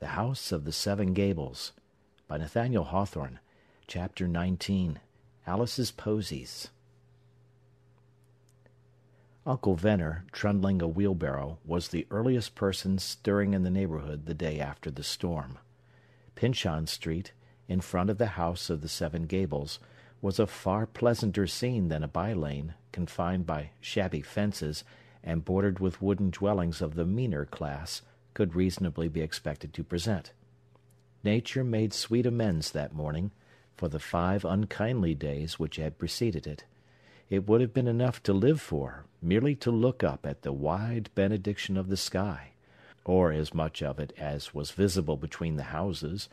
The House of the Seven Gables by Nathaniel Hawthorne Chapter 19 Alice's Posies Uncle Venner, trundling a wheelbarrow, was the earliest person stirring in the neighborhood the day after the storm. Pyncheon Street, in front of the House of the Seven Gables, was a far pleasanter scene than a by-lane, confined by shabby fences, and bordered with wooden dwellings of the meaner class, could reasonably be expected to present. Nature made sweet amends that morning, for the five unkindly days which had preceded it. It would have been enough to live for, merely to look up at the wide benediction of the sky, or as much of it as was visible between the houses,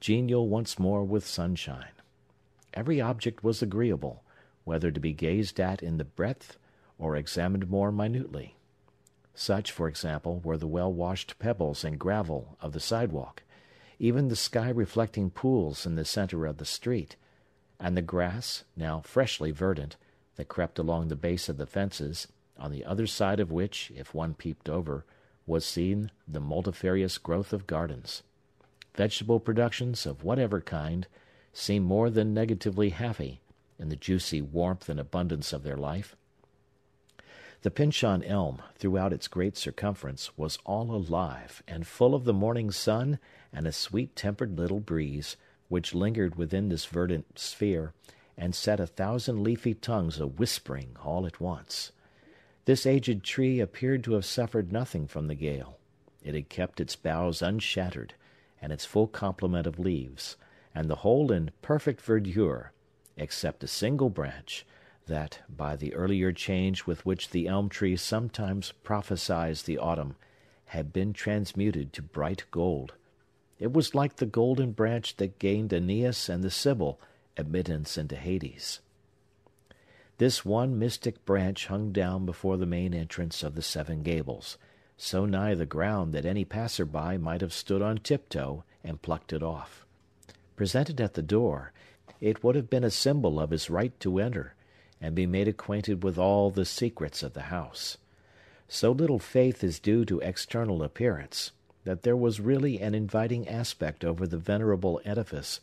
genial once more with sunshine. Every object was agreeable, whether to be gazed at in the breadth, or examined more minutely. Such, for example, were the well-washed pebbles and gravel of the sidewalk, even the sky-reflecting pools in the centre of the street, and the grass, now freshly verdant, that crept along the base of the fences, on the other side of which, if one peeped over, was seen the multifarious growth of gardens. Vegetable productions, of whatever kind, seemed more than negatively happy, in the juicy warmth and abundance of their life. The Pyncheon elm, throughout its great circumference, was all alive, and full of the morning sun and a sweet-tempered little breeze, which lingered within this verdant sphere, and set a thousand leafy tongues a-whispering all at once. This aged tree appeared to have suffered nothing from the gale. It had kept its boughs unshattered, and its full complement of leaves, and the whole in perfect verdure, except a single branch, that, by the earlier change with which the elm-tree sometimes prophesies the autumn, had been transmuted to bright gold. It was like the golden branch that gained Aeneas and the Sibyl admittance into Hades. This one mystic branch hung down before the main entrance of the Seven Gables, so nigh the ground that any passer-by might have stood on tiptoe and plucked it off. Presented at the door, it would have been a symbol of his right to enter, and be made acquainted with all the secrets of the house. So little faith is due to external appearance, that there was really an inviting aspect over the venerable edifice,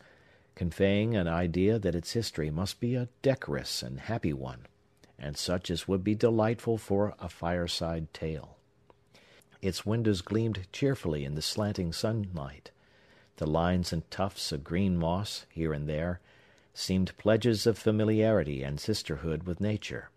conveying an idea that its history must be a decorous and happy one, and such as would be delightful for a fireside tale. Its windows gleamed cheerfully in the slanting sunlight. The lines and tufts of green moss, here and there, seemed pledges of familiarity and sisterhood with nature,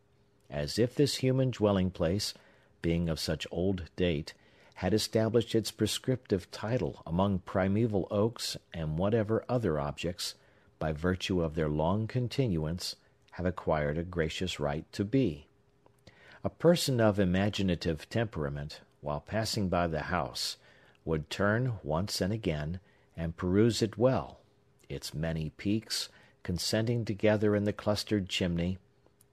as if this human dwelling-place, being of such old date, had established its prescriptive title among primeval oaks and whatever other objects, by virtue of their long continuance, have acquired a gracious right to be. A person of imaginative temperament, while passing by the house, would turn, once and again, and peruse it well, its many peaks, consenting together in the clustered chimney,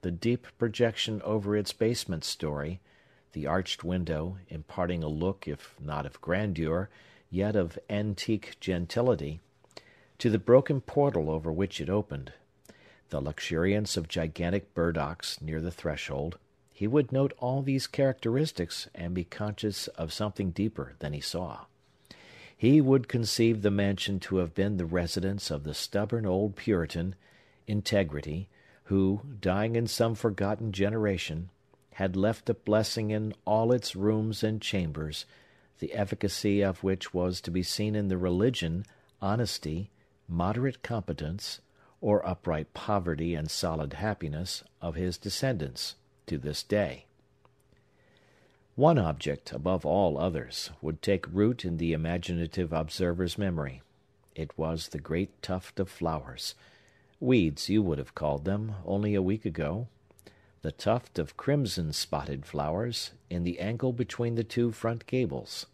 the deep projection over its basement story, the arched window, imparting a look, if not of grandeur, yet of antique gentility, to the broken portal over which it opened, the luxuriance of gigantic burdocks near the threshold, he would note all these characteristics and be conscious of something deeper than he saw. He would conceive the mansion to have been the residence of the stubborn old Puritan, Integrity, who, dying in some forgotten generation, had left a blessing in all its rooms and chambers, the efficacy of which was to be seen in the religion, honesty, moderate competence, or upright poverty and solid happiness, of his descendants, to this day. One object, above all others, would take root in the imaginative observer's memory. It was the great tuft of flowers, weeds you would have called them, only a week ago, the tuft of crimson-spotted flowers, in the angle between the two front gables.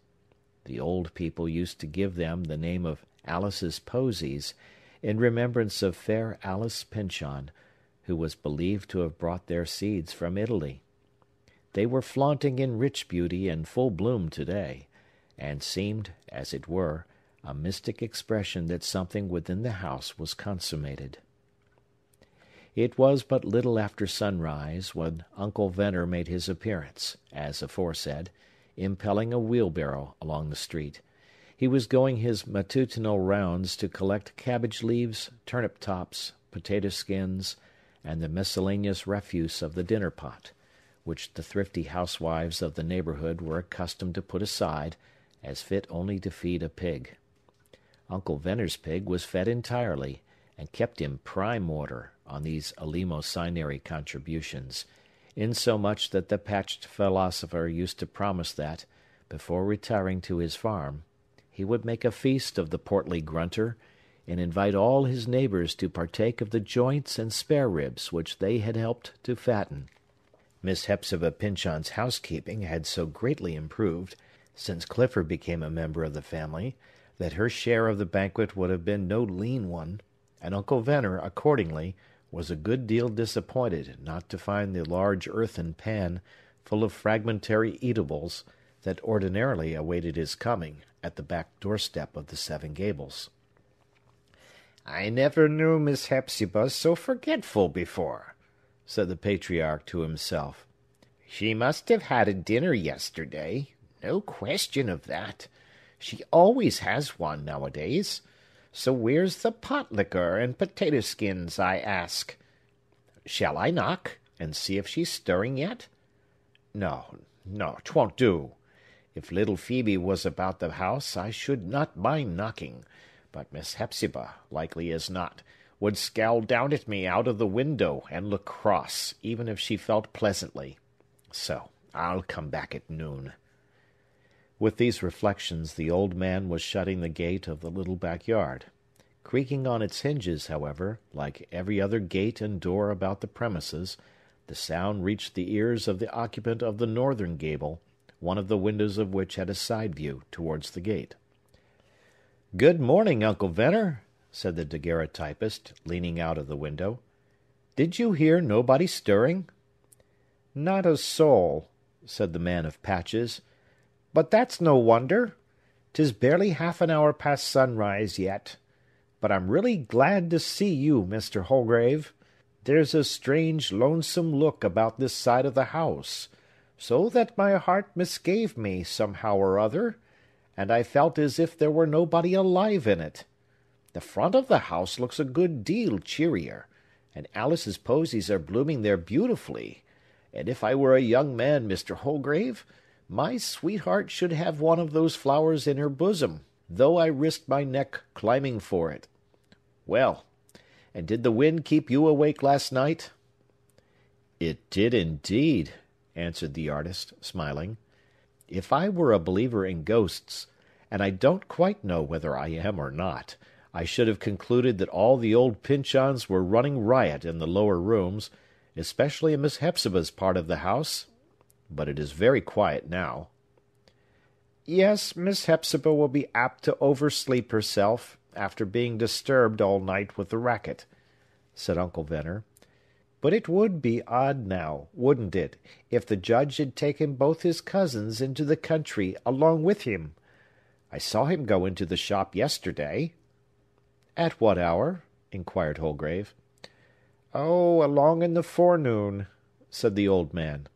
The old people used to give them the name of Alice's Posies, in remembrance of fair Alice Pyncheon, who was believed to have brought their seeds from Italy. They were flaunting in rich beauty and full bloom to-day, and seemed, as it were, a mystic expression that something within the house was consummated. It was but little after sunrise when Uncle Venner made his appearance, as aforesaid, impelling a wheelbarrow along the street. He was going his matutinal rounds to collect cabbage leaves, turnip tops, potato skins, and the miscellaneous refuse of the dinner pot, which the thrifty housewives of the neighborhood were accustomed to put aside, as fit only to feed a pig. Uncle Venner's pig was fed entirely, and kept in prime order, on these eleemosynary contributions, insomuch that the patched philosopher used to promise that, before retiring to his farm, he would make a feast of the portly grunter, and invite all his neighbors to partake of the joints and spare ribs which they had helped to fatten. Miss Hepzibah Pyncheon's housekeeping had so greatly improved, since Clifford became a member of the family, that her share of the banquet would have been no lean one, and Uncle Venner, accordingly, was a good deal disappointed not to find the large earthen pan, full of fragmentary eatables, that ordinarily awaited his coming, at the back doorstep of the Seven Gables. "I never knew Miss Hepzibah so forgetful before," said the patriarch to himself. "She must have had a dinner yesterday. No question of that. She always has one nowadays. So where's the pot liquor and potato skins, I ask? Shall I knock, and see if she's stirring yet? No, no, 'twon't do. If little Phoebe was about the house, I should not mind knocking; but Miss Hepzibah, likely as not, would scowl down at me out of the window, and look cross, even if she felt pleasantly. So I'll come back at noon. With these reflections, the old man was shutting the gate of the little back yard. Creaking on its hinges, however, like every other gate and door about the premises, the sound reached the ears of the occupant of the northern gable, one of the windows of which had a side view towards the gate. "Good morning, Uncle Venner," said the daguerreotypist, leaning out of the window. "Did you hear nobody stirring?" "Not a soul," said the man of patches. "But that's no wonder. 'Tis barely half an hour past sunrise yet. But I'm really glad to see you, Mr. Holgrave. There's a strange, lonesome look about this side of the house so that my heart misgave me, somehow or other, and I felt as if there were nobody alive in it. The front of the house looks a good deal cheerier, and Alice's posies are blooming there beautifully, and if I were a young man, Mr. Holgrave, my sweetheart should have one of those flowers in her bosom, though I risked my neck climbing for it. Well, and did the wind keep you awake last night?" "It did indeed answered the artist, smiling. "If I were a believer in ghosts, and I don't quite know whether I am or not, I should have concluded that all the old Pyncheons were running riot in the lower rooms, especially in Miss Hepzibah's part of the house. But it is very quiet now." "Yes, Miss Hepzibah will be apt to oversleep herself, after being disturbed all night with the racket," said Uncle Venner. But it would be odd now, wouldn't it, if the Judge had taken both his cousins into the country along with him? I saw him go into the shop yesterday." "At what hour?" inquired Holgrave. "Oh, along in the forenoon," said the old man.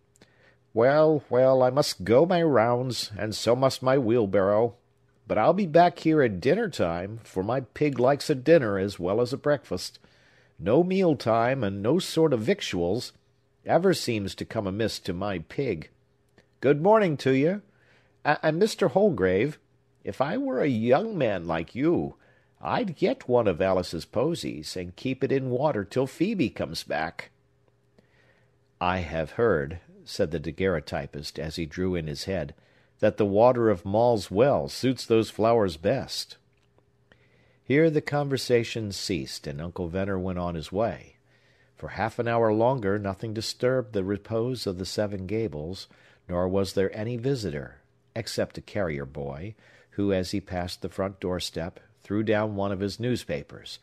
"Well, well, I must go my rounds, and so must my wheelbarrow. But I'll be back here at dinner time, for my pig likes a dinner as well as a breakfast no meal time, and no sort of victuals, ever seems to come amiss to my pig. Good morning to you. And, Mr. Holgrave, if I were a young man like you, I'd get one of Alice's posies, and keep it in water till Phœbe comes back." "I have heard," said the daguerreotypist, as he drew in his head, "that the water of Maule's well suits those flowers best. Here the conversation ceased, and Uncle Venner went on his way. For half an hour longer nothing disturbed the repose of the Seven Gables, nor was there any visitor, except a carrier boy, who, as he passed the front doorstep, threw down one of his newspapers;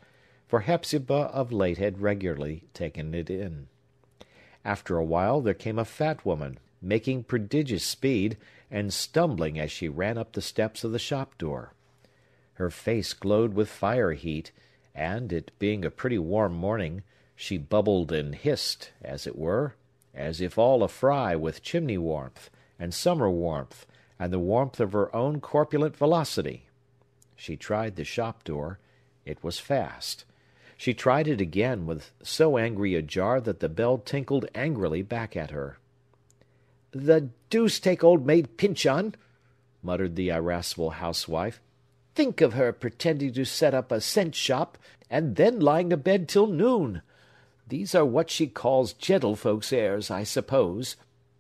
for Hepzibah of late had regularly taken it in. After a while there came a fat woman, making prodigious speed, and stumbling as she ran up the steps of the shop door. Her face glowed with fire heat, and, it being a pretty warm morning, she bubbled and hissed, as it were, as if all afry with chimney warmth, and summer warmth, and the warmth of her own corpulent velocity. She tried the shop door. It was fast. She tried it again, with so angry a jar that the bell tinkled angrily back at her. "The deuce take old maid Pyncheon!" muttered the irascible housewife. "Think of her pretending to set up a cent shop, and then lying abed till noon! These are what she calls gentlefolks' airs, I suppose.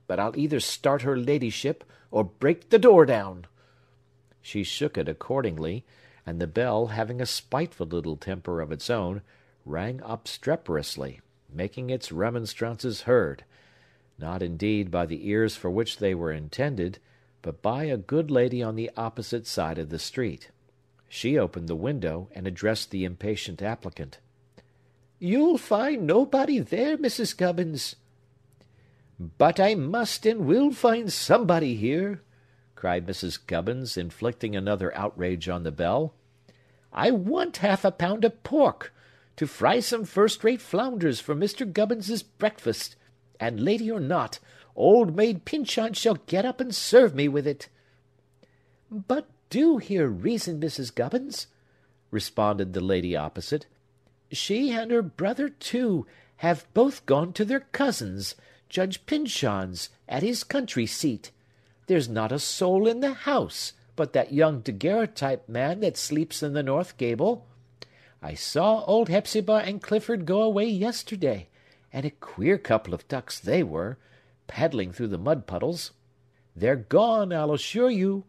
But I'll either start her ladyship, or break the door down!" She shook it accordingly, and the bell, having a spiteful little temper of its own, rang obstreperously, making its remonstrances heard; not, indeed, by the ears for which they were intended, but by a good lady on the opposite side of the street. She opened the window, and addressed the impatient applicant. "You'll find nobody there, Mrs. Gubbins." "But I must and will find somebody here!" Cried Mrs. Gubbins, inflicting another outrage on the bell. "I want half a pound of pork, to fry some first-rate flounders for Mr. Gubbins's breakfast, and, lady or not, old maid Pyncheon shall get up and serve me with it." "But do hear reason, Mrs. Gubbins," responded the lady opposite. She and her brother, too, have both gone to their cousin's, Judge Pyncheon's, at his country seat. There's not a soul in the house, but that young daguerreotype man that sleeps in the north gable. I saw old Hepzibah and Clifford go away yesterday, and a queer couple of ducks they were, paddling through the mud puddles. They're gone, I'll assure you."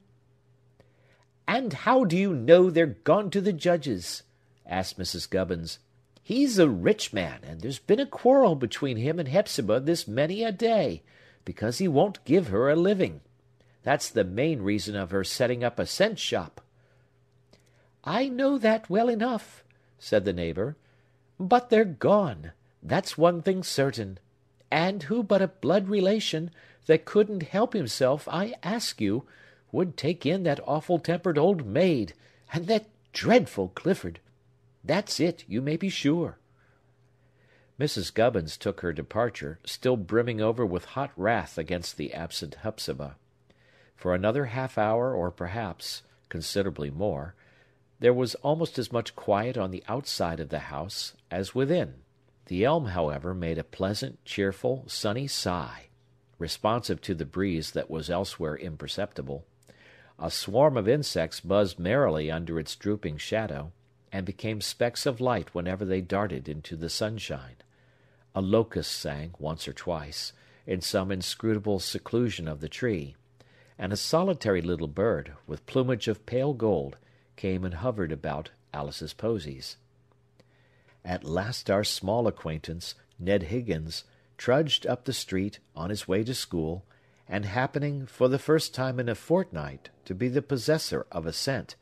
"And how do you know they're gone to the Judge's?" asked Mrs. Gubbins. He's a rich man, and there's been a quarrel between him and Hepzibah this many a day, because he won't give her a living. That's the main reason of her setting up a cent shop." "I know that well enough," said the neighbor. "But they're gone. That's one thing certain. And who but a blood relation, that couldn't help himself, I ask you, would take in that awful-tempered old maid, and that dreadful Clifford? That's it, you may be sure." Mrs. Gubbins took her departure, still brimming over with hot wrath against the absent Hepzibah. For another half hour, or perhaps considerably more, there was almost as much quiet on the outside of the house as within. The elm, however, made a pleasant, cheerful, sunny sigh, responsive to the breeze that was elsewhere imperceptible. A swarm of insects buzzed merrily under its drooping shadow and became specks of light whenever they darted into the sunshine. A locust sang, once or twice, in some inscrutable seclusion of the tree, and a solitary little bird, with plumage of pale gold, came and hovered about Alice's posies. At last our small acquaintance, Ned Higgins, trudged up the street, on his way to school, and happening, for the first time in a fortnight, to be the possessor of a cent,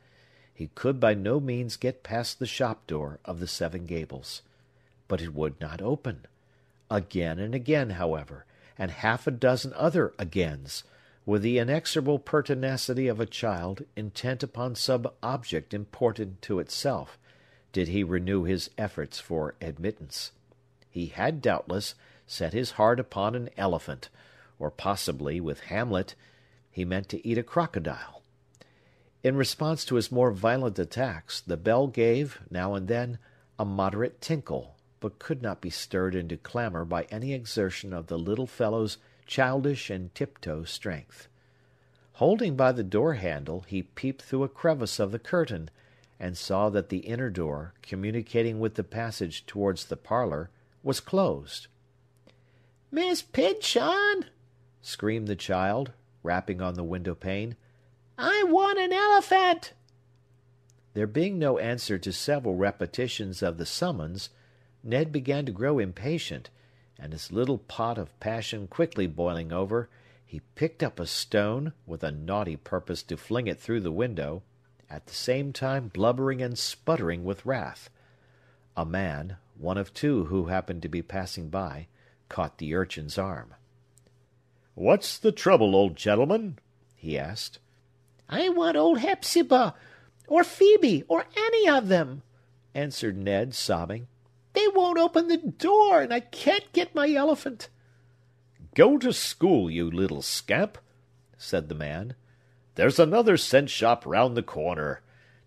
he could by no means get past the shop door of the Seven Gables. But it would not open. Again and again, however, and half a dozen other agains, with the inexorable pertinacity of a child intent upon some object important to itself, did he renew his efforts for admittance. He had, doubtless, set his heart upon an elephant, or possibly, with Hamlet, he meant to eat a crocodile. In response to his more violent attacks, the bell gave, now and then, a moderate tinkle, but could not be stirred into clamor by any exertion of the little fellow's childish and tiptoe strength. Holding by the door handle, he peeped through a crevice of the curtain, and saw that the inner door, communicating with the passage towards the parlor, was closed. "Miss Pyncheon!" screamed the child, rapping on the window-pane. I want an elephant!" There being no answer to several repetitions of the summons, Ned began to grow impatient, and his little pot of passion quickly boiling over, he picked up a stone, with a naughty purpose to fling it through the window, at the same time blubbering and sputtering with wrath. A man, one of two who happened to be passing by, caught the urchin's arm. "What's the trouble, old gentleman?" he asked. I want old Hepzibah, or Phœbe, or any of them," answered Ned, sobbing. "They won't open the door, and I can't get my elephant." "Go to school, you little scamp," said the man. "There's another cent shop round the corner.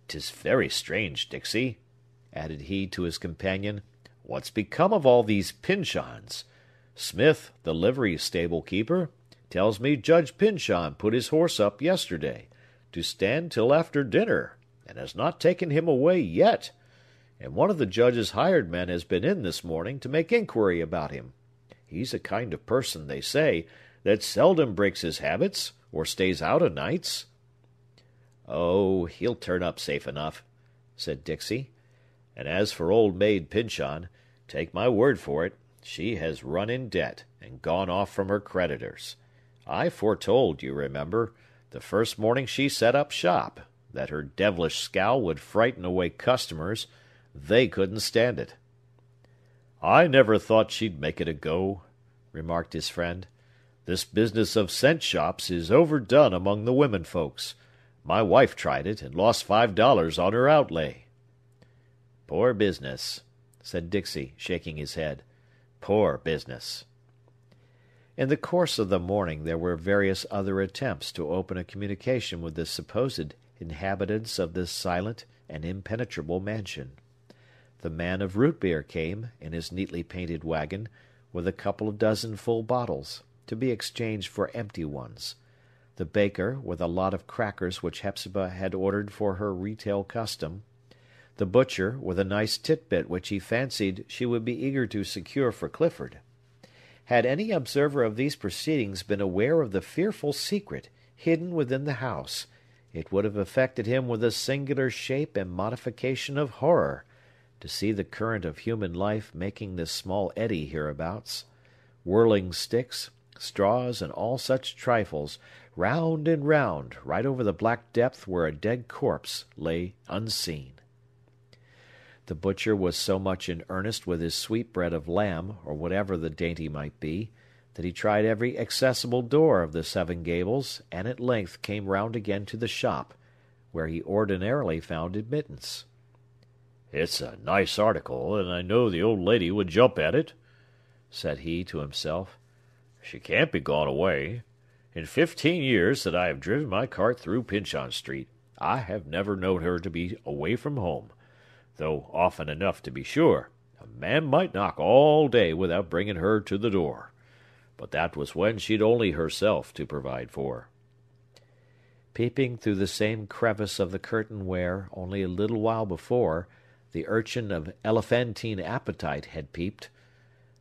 'Tis very strange, Dixey," added he to his companion, "what's become of all these Pyncheons? Smith, the livery stable keeper, tells me Judge Pyncheon put his horse up yesterday, to stand till after dinner, and has not taken him away yet; and one of the Judge's hired men has been in this morning to make inquiry about him. He's a kind of person, they say, that seldom breaks his habits, or stays out o' nights." "Oh, he'll turn up safe enough," said Dixey. "And as for old Maid Pyncheon, take my word for it, she has run in debt, and gone off from her creditors. I foretold, you remember, the first morning she set up shop, that her devilish scowl would frighten away customers; they couldn't stand it." "I never thought she'd make it a go," remarked his friend. "This business of cent shops is overdone among the women folks. My wife tried it, and lost five dollars on her outlay." "Poor business," said Dixey, shaking his head. "Poor business!" In the course of the morning there were various other attempts to open a communication with the supposed inhabitants of this silent and impenetrable mansion. The man of root beer came, in his neatly painted wagon, with a couple of dozen full bottles, to be exchanged for empty ones. The baker, with a lot of crackers which Hepzibah had ordered for her retail custom; the butcher, with a nice tit-bit which he fancied she would be eager to secure for Clifford. Had any observer of these proceedings been aware of the fearful secret hidden within the house, it would have affected him with a singular shape and modification of horror, to see the current of human life making this small eddy hereabouts. Whirling sticks, straws, and all such trifles, round and round, right over the black depth where a dead corpse lay unseen. The butcher was so much in earnest with his sweetbread of lamb, or whatever the dainty might be, that he tried every accessible door of the Seven Gables, and at length came round again to the shop, where he ordinarily found admittance. "It's a nice article, and I know the old lady would jump at it," said he to himself. "She can't be gone away. In fifteen years that I have driven my cart through Pyncheon Street, I have never known her to be away from home; though often enough, to be sure, a man might knock all day without bringing her to the door. But that was when she'd only herself to provide for." Peeping through the same crevice of the curtain where, only a little while before, the urchin of elephantine appetite had peeped,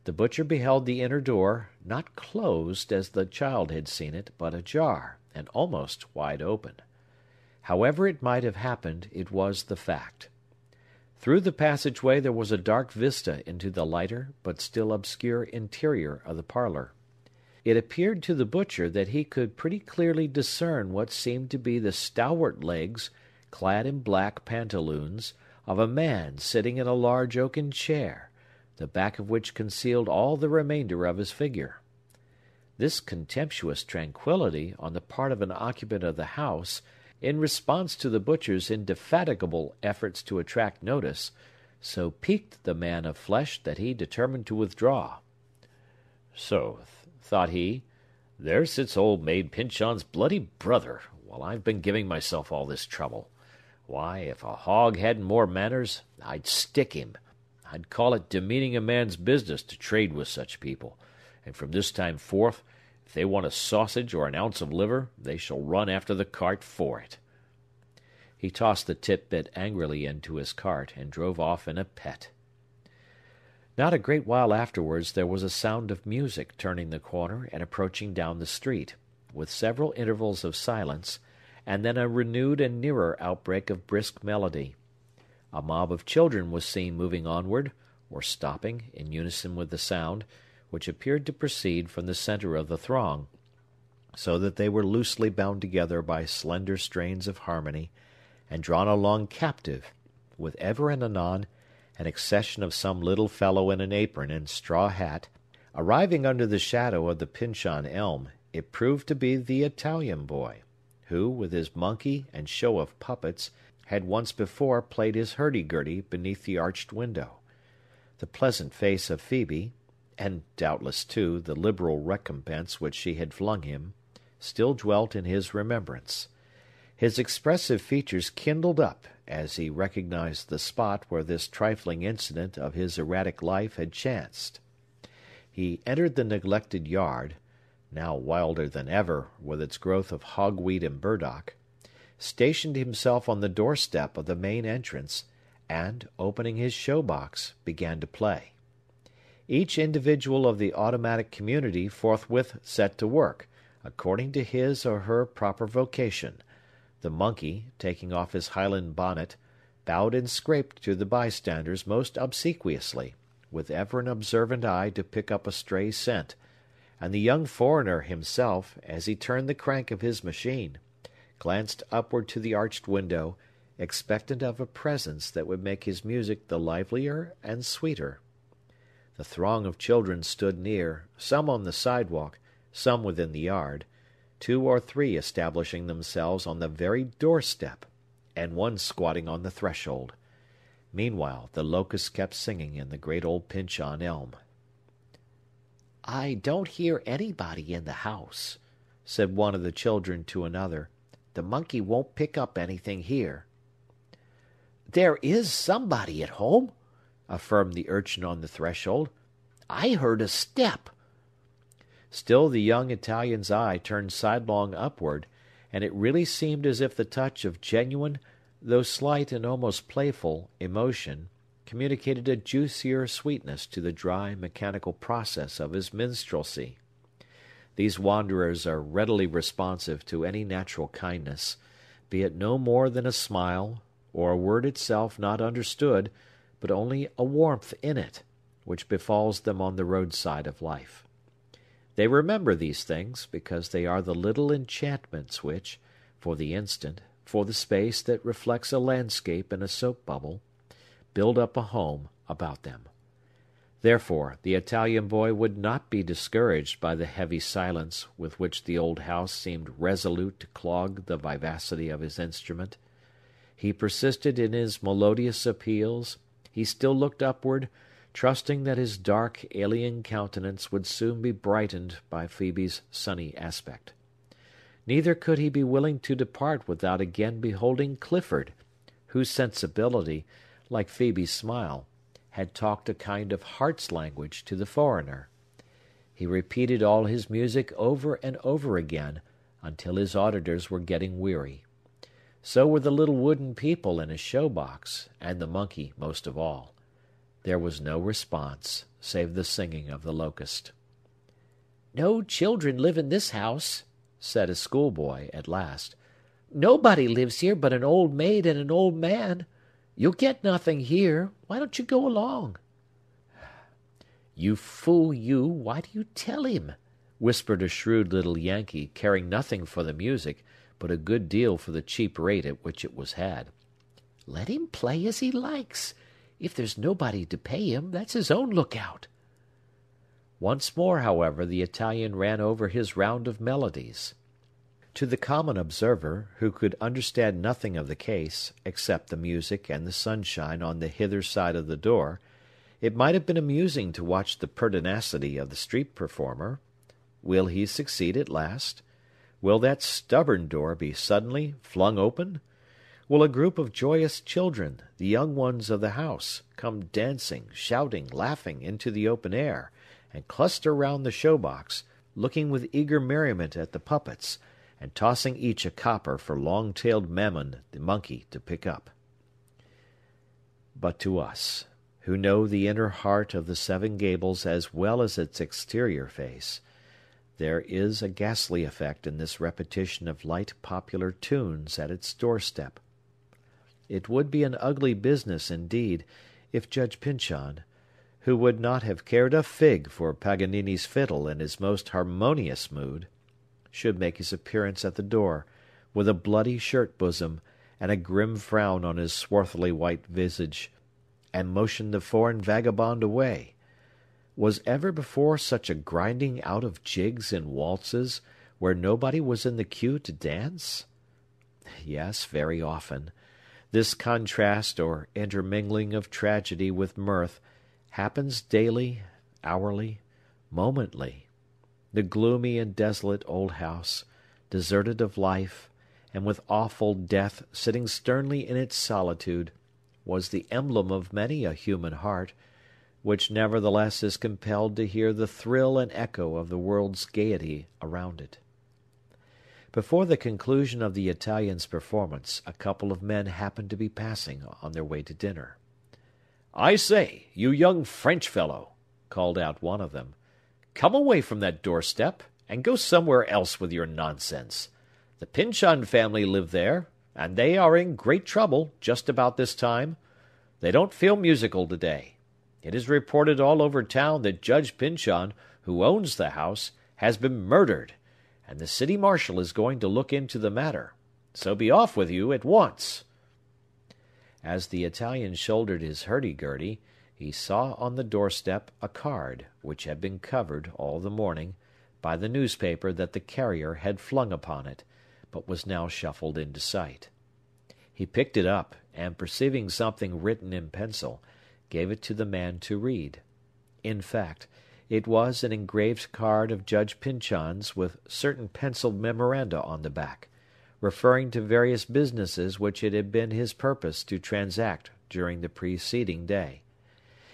the butcher beheld the inner door, not closed, as the child had seen it, but ajar, and almost wide open. However it might have happened, it was the fact. Through the passage-way there was a dark vista into the lighter, but still obscure interior of the parlor. It appeared to the butcher that he could pretty clearly discern what seemed to be the stalwart legs, clad in black pantaloons, of a man sitting in a large oaken chair the back of which concealed all the remainder of his figure. This contemptuous tranquillity, on the part of an occupant of the house, in response to the butcher's indefatigable efforts to attract notice, so piqued the man of flesh that he determined to withdraw. So, thought he, there sits old Maid Pyncheon's bloody brother, while I've been giving myself all this trouble. Why, if a hog hadn't more manners, I'd stick him. I'd call it demeaning a man's business to trade with such people, and from this time forth, if they want a sausage or an ounce of liver, they shall run after the cart for it." He tossed the tit-bit angrily into his cart, and drove off in a pet. Not a great while afterwards there was a sound of music turning the corner and approaching down the street, with several intervals of silence, and then a renewed and nearer outbreak of brisk melody. A mob of children was seen moving onward, or stopping, in unison with the sound, which appeared to proceed from the centre of the throng, so that they were loosely bound together by slender strains of harmony, and drawn along captive, with ever and anon an accession of some little fellow in an apron and straw hat. Arriving under the shadow of the Pyncheon elm, it proved to be the Italian boy, who, with his monkey and show of puppets, had once before played his hurdy-gurdy beneath the arched window. The pleasant face of Phœbe, and doubtless, too, the liberal recompense which she had flung him, still dwelt in his remembrance. His expressive features kindled up as he recognized the spot where this trifling incident of his erratic life had chanced. He entered the neglected yard, now wilder than ever with its growth of hogweed and burdock, stationed himself on the doorstep of the main entrance, and, opening his show box, began to play. Each individual of the automatic community forthwith set to work, according to his or her proper vocation, the monkey, taking off his Highland bonnet, bowed and scraped to the bystanders most obsequiously, with ever an observant eye to pick up a stray cent; and the young foreigner himself, as he turned the crank of his machine, glanced upward to the arched window, expectant of a presence that would make his music the livelier and sweeter. The throng of children stood near, some on the sidewalk, some within the yard two or three establishing themselves on the very doorstep, and one squatting on the threshold. Meanwhile, the locusts kept singing in the great old Pyncheon elm. "I don't hear anybody in the house," said one of the children to another. "The monkey won't pick up anything here." "There is somebody at home," affirmed the urchin on the threshold. "I heard a step. Still the young Italian's eye turned sidelong upward, and it really seemed as if the touch of genuine, though slight and almost playful, emotion communicated a juicier sweetness to the dry, mechanical process of his minstrelsy. These wanderers are readily responsive to any natural kindness, be it no more than a smile, or a word itself not understood, but only a warmth in it, which befalls them on the roadside of life. They remember these things, because they are the little enchantments which, for the instant, for the space that reflects a landscape in a soap bubble, build up a home about them. Therefore, the Italian boy would not be discouraged by the heavy silence with which the old house seemed resolute to clog the vivacity of his instrument. He persisted in his melodious appeals, he still looked upward, trusting that his dark, alien countenance would soon be brightened by Phœbe's sunny aspect. Neither could he be willing to depart without again beholding Clifford, whose sensibility, like Phœbe's smile, had talked a kind of heart's language to the foreigner. He repeated all his music over and over again, until his auditors were getting weary. So were the little wooden people in his show box, and the monkey most of all. There was no response, save the singing of the locust. "No children live in this house," said a schoolboy, at last. "Nobody lives here but an old maid and an old man. You'll get nothing here. Why don't you go along?" "You fool, you, why do you tell him?" whispered a shrewd little Yankee, caring nothing for the music, but a good deal for the cheap rate at which it was had. "Let him play as he likes. If there's nobody to pay him, that's his own lookout." Once more, however, the Italian ran over his round of melodies. To the common observer, who could understand nothing of the case, except the music and the sunshine on the hither side of the door, it might have been amusing to watch the pertinacity of the street performer. Will he succeed at last? Will that stubborn door be suddenly flung open? Will a group of joyous children, the young ones of the house, come dancing, shouting, laughing, into the open air, and cluster round the show box, looking with eager merriment at the puppets, and tossing each a copper for long-tailed Mammon the monkey to pick up? But to us, who know the inner heart of the Seven Gables as well as its exterior face, there is a ghastly effect in this repetition of light popular tunes at its doorstep. It would be an ugly business, indeed, if Judge Pyncheon, who would not have cared a fig for Paganini's fiddle in his most harmonious mood, should make his appearance at the door, with a bloody shirt bosom, and a grim frown on his swarthily white visage, and motion the foreign vagabond away. Was ever before such a grinding out of jigs and waltzes, where nobody was in the queue to dance? Yes, very often. This contrast or intermingling of tragedy with mirth happens daily, hourly, momently. The gloomy and desolate old house, deserted of life, and with awful death sitting sternly in its solitude, was the emblem of many a human heart, which nevertheless is compelled to hear the thrill and echo of the world's gaiety around it. Before the conclusion of the Italian's performance, a couple of men happened to be passing on their way to dinner. "I say, you young French fellow!" called out one of them. "Come away from that doorstep, and go somewhere else with your nonsense. The Pyncheon family live there, and they are in great trouble, just about this time. They don't feel musical to-day. It is reported all over town that Judge Pyncheon, who owns the house, has been murdered, and the city marshal is going to look into the matter. So be off with you at once!" As the Italian shouldered his hurdy-gurdy, he saw on the doorstep a card, which had been covered, all the morning, by the newspaper that the carrier had flung upon it, but was now shuffled into sight. He picked it up, and perceiving something written in pencil, gave it to the man to read. In fact, it was an engraved card of Judge Pyncheon's with certain pencilled memoranda on the back, referring to various businesses which it had been his purpose to transact during the preceding day.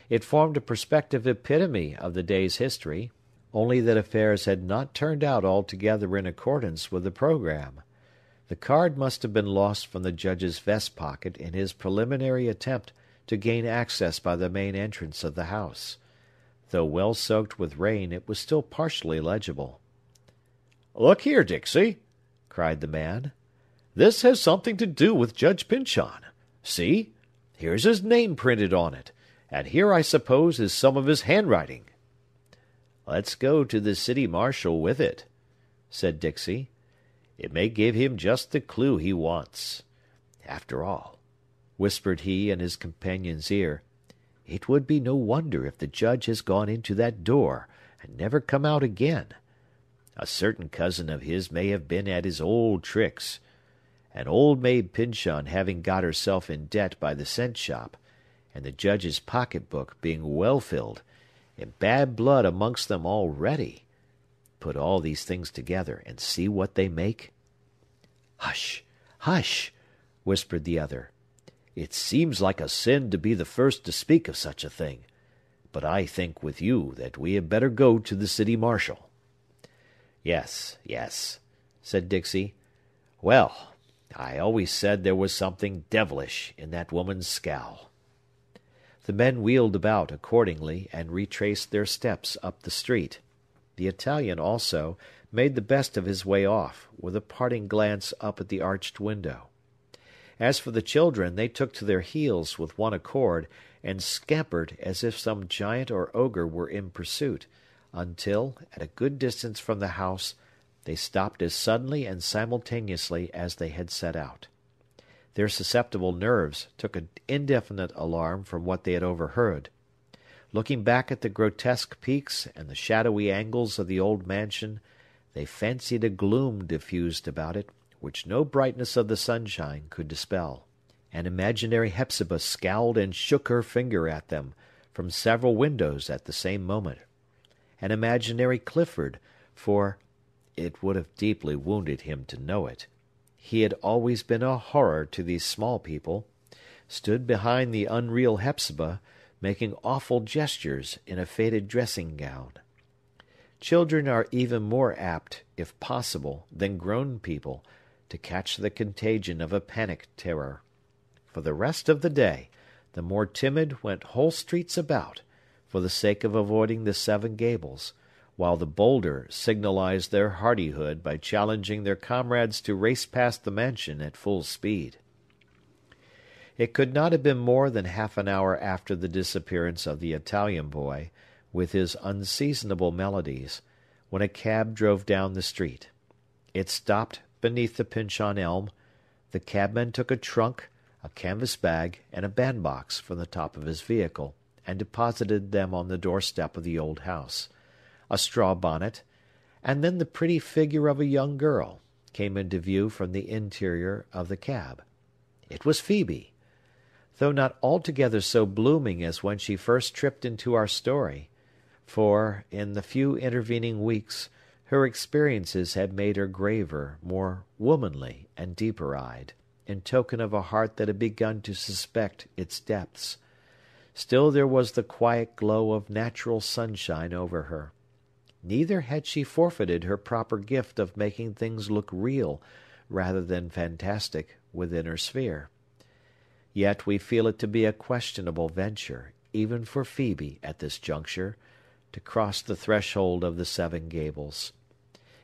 It formed a prospective epitome of the day's history, only that affairs had not turned out altogether in accordance with the programme. The card must have been lost from the Judge's vest pocket in his preliminary attempt to gain access by the main entrance of the house. Though well soaked with rain, it was still partially legible. "Look here, Dixey!' cried the man. "This has something to do with Judge Pyncheon. See! Here's his name printed on it, and here I suppose is some of his handwriting." "Let's go to the city marshal with it," said Dixey. "It may give him just the clue he wants. After all," whispered he in his companion's ear. It would be no wonder if the Judge has gone into that door, and never come out again. A certain cousin of his may have been at his old tricks; and old Maid Pyncheon having got herself in debt by the cent shop, and the Judge's pocket book being well filled, and bad blood amongst them already, put all these things together, and see what they make." "Hush! hush!" whispered the other. It seems like a sin to be the first to speak of such a thing; but I think, with you, that we had better go to the city marshal." "Yes, yes," said Dixey. "Well, I always said there was something devilish in that woman's scowl." The men wheeled about, accordingly, and retraced their steps up the street. The Italian, also, made the best of his way off, with a parting glance up at the arched window. As for the children, they took to their heels with one accord, and scampered as if some giant or ogre were in pursuit, until, at a good distance from the house, they stopped as suddenly and simultaneously as they had set out. Their susceptible nerves took an indefinite alarm from what they had overheard. Looking back at the grotesque peaks and the shadowy angles of the old mansion, they fancied a gloom diffused about it which no brightness of the sunshine could dispel. An imaginary Hepzibah scowled and shook her finger at them, from several windows at the same moment. An imaginary Clifford, for it would have deeply wounded him to know it he had always been a horror to these small people, stood behind the unreal Hepzibah, making awful gestures in a faded dressing-gown. Children are even more apt, if possible, than grown people, to catch the contagion of a panic terror. For the rest of the day, the more timid went whole streets about, for the sake of avoiding the Seven Gables, while the bolder signalized their hardihood by challenging their comrades to race past the mansion at full speed. It could not have been more than half an hour after the disappearance of the Italian boy, with his unseasonable melodies, when a cab drove down the street. It stopped beneath the Pyncheon elm, the cabman took a trunk, a canvas bag, and a bandbox from the top of his vehicle, and deposited them on the doorstep of the old house. A straw bonnet, and then the pretty figure of a young girl, came into view from the interior of the cab. It was Phœbe. Though not altogether so blooming as when she first tripped into our story; for, in the few intervening weeks, Her experiences had made her graver, more womanly, and deeper eyed, in token of a heart that had begun to suspect its depths. Still there was the quiet glow of natural sunshine over her. Neither had she forfeited her proper gift of making things look real, rather than fantastic, within her sphere. Yet we feel it to be a questionable venture, even for Phœbe, at this juncture, to cross the threshold of the Seven Gables.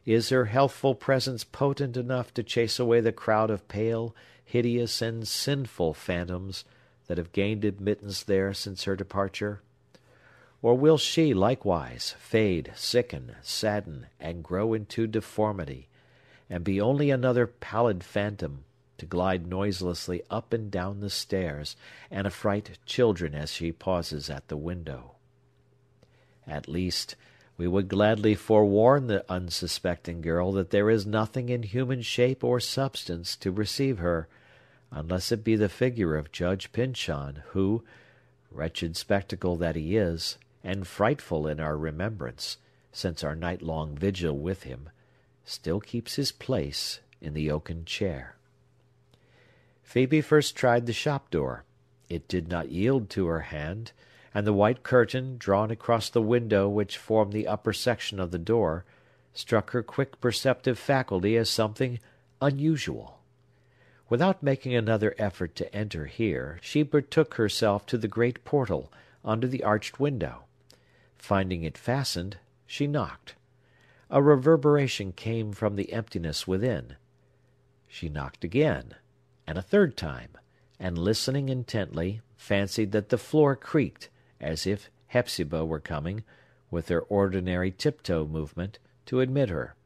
Is her healthful presence potent enough to chase away the crowd of pale, hideous, and sinful phantoms that have gained admittance there since her departure? Or will she, likewise, fade, sicken, sadden, and grow into deformity, and be only another pallid phantom, to glide noiselessly up and down the stairs, and affright children as she pauses at the window? At least, we would gladly forewarn the unsuspecting girl that there is nothing in human shape or substance to receive her, unless it be the figure of Judge Pyncheon, who, wretched spectacle that he is, and frightful in our remembrance, since our night-long vigil with him, still keeps his place in the oaken chair. Phœbe first tried the shop door. It did not yield to her hand, and the white curtain, drawn across the window which formed the upper section of the door, struck her quick perceptive faculty as something unusual. Without making another effort to enter here, she betook herself to the great portal, under the arched window. Finding it fastened, she knocked. A reverberation came from the emptiness within. She knocked again, and a third time, and listening intently, fancied that the floor creaked, as if Hepzibah were coming, with her ordinary tiptoe movement, to admit her.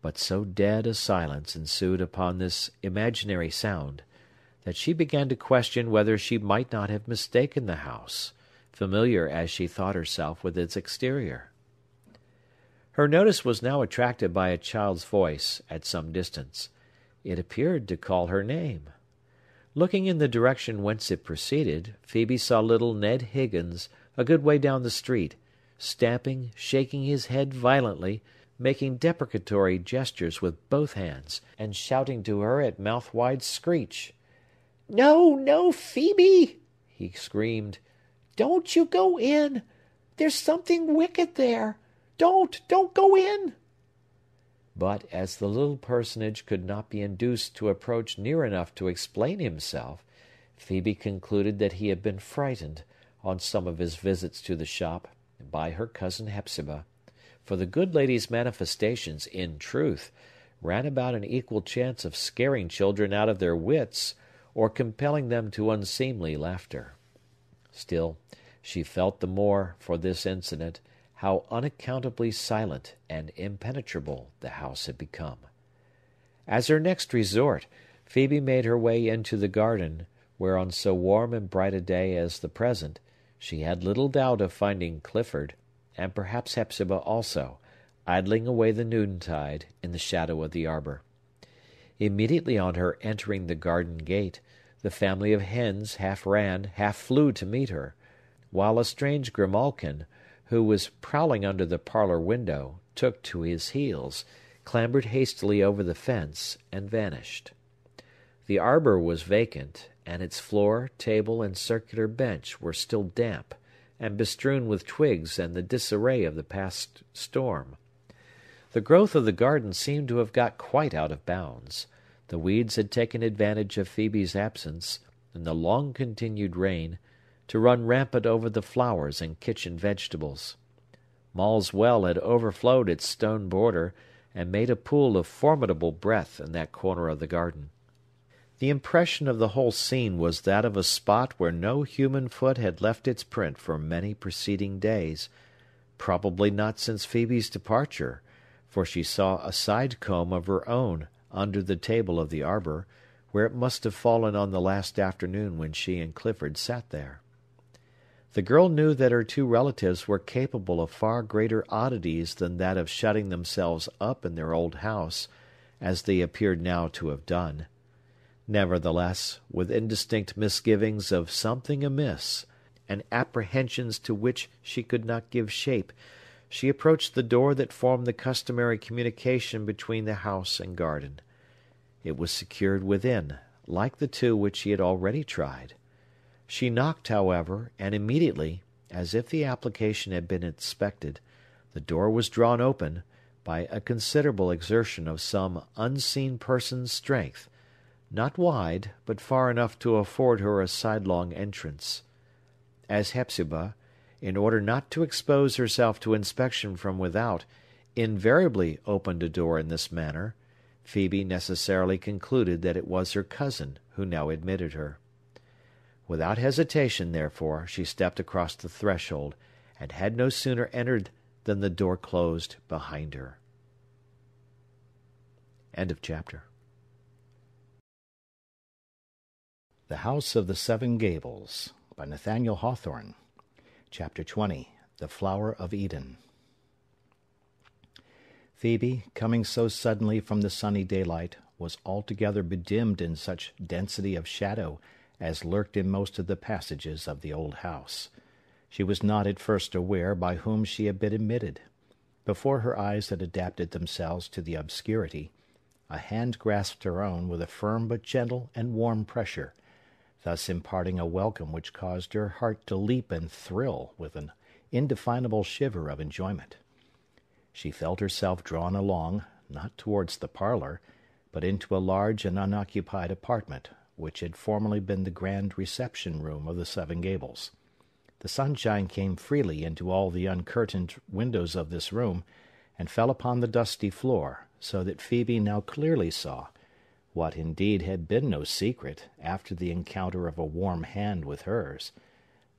But so dead a silence ensued upon this imaginary sound, that she began to question whether she might not have mistaken the house, familiar as she thought herself with its exterior. Her notice was now attracted by a child's voice, at some distance. It appeared to call her name. Looking in the direction whence it proceeded, Phœbe saw little Ned Higgins, a good way down the street, stamping, shaking his head violently, making deprecatory gestures with both hands, and shouting to her at mouth-wide screech. "No, no, Phœbe!" he screamed. "Don't you go in! There's something wicked there! Don't, don't go in!" But, as the little personage could not be induced to approach near enough to explain himself, Phœbe concluded that he had been frightened, on some of his visits to the shop, by her cousin Hepzibah; for the good lady's manifestations, in truth, ran about an equal chance of scaring children out of their wits, or compelling them to unseemly laughter. Still, she felt the more, for this incident, how unaccountably silent and impenetrable the house had become. As her next resort, Phœbe made her way into the garden, where on so warm and bright a day as the present, she had little doubt of finding Clifford, and perhaps Hepzibah also, idling away the noontide in the shadow of the arbor. Immediately on her entering the garden gate, the family of hens half ran, half flew to meet her, while a strange grimalkin, who was prowling under the parlor window, took to his heels, clambered hastily over the fence, and vanished. The arbor was vacant, and its floor, table, and circular bench were still damp, and bestrewn with twigs and the disarray of the past storm. The growth of the garden seemed to have got quite out of bounds. The weeds had taken advantage of Phœbe's absence, and the long-continued rain, to run rampant over the flowers and kitchen vegetables. Maule's well had overflowed its stone border, and made a pool of formidable breadth in that corner of the garden. The impression of the whole scene was that of a spot where no human foot had left its print for many preceding days, probably not since Phœbe's departure, for she saw a side comb of her own under the table of the arbor, where it must have fallen on the last afternoon when she and Clifford sat there. The girl knew that her two relatives were capable of far greater oddities than that of shutting themselves up in their old house, as they appeared now to have done. Nevertheless, with indistinct misgivings of something amiss, and apprehensions to which she could not give shape, she approached the door that formed the customary communication between the house and garden. It was secured within, like the two which she had already tried. She knocked, however, and immediately, as if the application had been inspected, the door was drawn open, by a considerable exertion of some unseen person's strength, not wide, but far enough to afford her a sidelong entrance. As Hepzibah, in order not to expose herself to inspection from without, invariably opened a door in this manner, Phœbe necessarily concluded that it was her cousin who now admitted her. Without hesitation, therefore, she stepped across the threshold, and had no sooner entered than the door closed behind her. End of chapter. The House of the Seven Gables by Nathaniel Hawthorne. Chapter 20 The Flower of Eden. Phœbe, coming so suddenly from the sunny daylight, was altogether bedimmed in such density of shadow as lurked in most of the passages of the old house. She was not at first aware by whom she had been admitted. Before her eyes had adapted themselves to the obscurity, a hand grasped her own with a firm but gentle and warm pressure, thus imparting a welcome which caused her heart to leap and thrill with an indefinable shiver of enjoyment. She felt herself drawn along, not towards the parlor, but into a large and unoccupied apartment, which had formerly been the grand reception room of the Seven Gables. The sunshine came freely into all the uncurtained windows of this room, and fell upon the dusty floor, so that Phœbe now clearly saw, what indeed had been no secret, after the encounter of a warm hand with hers,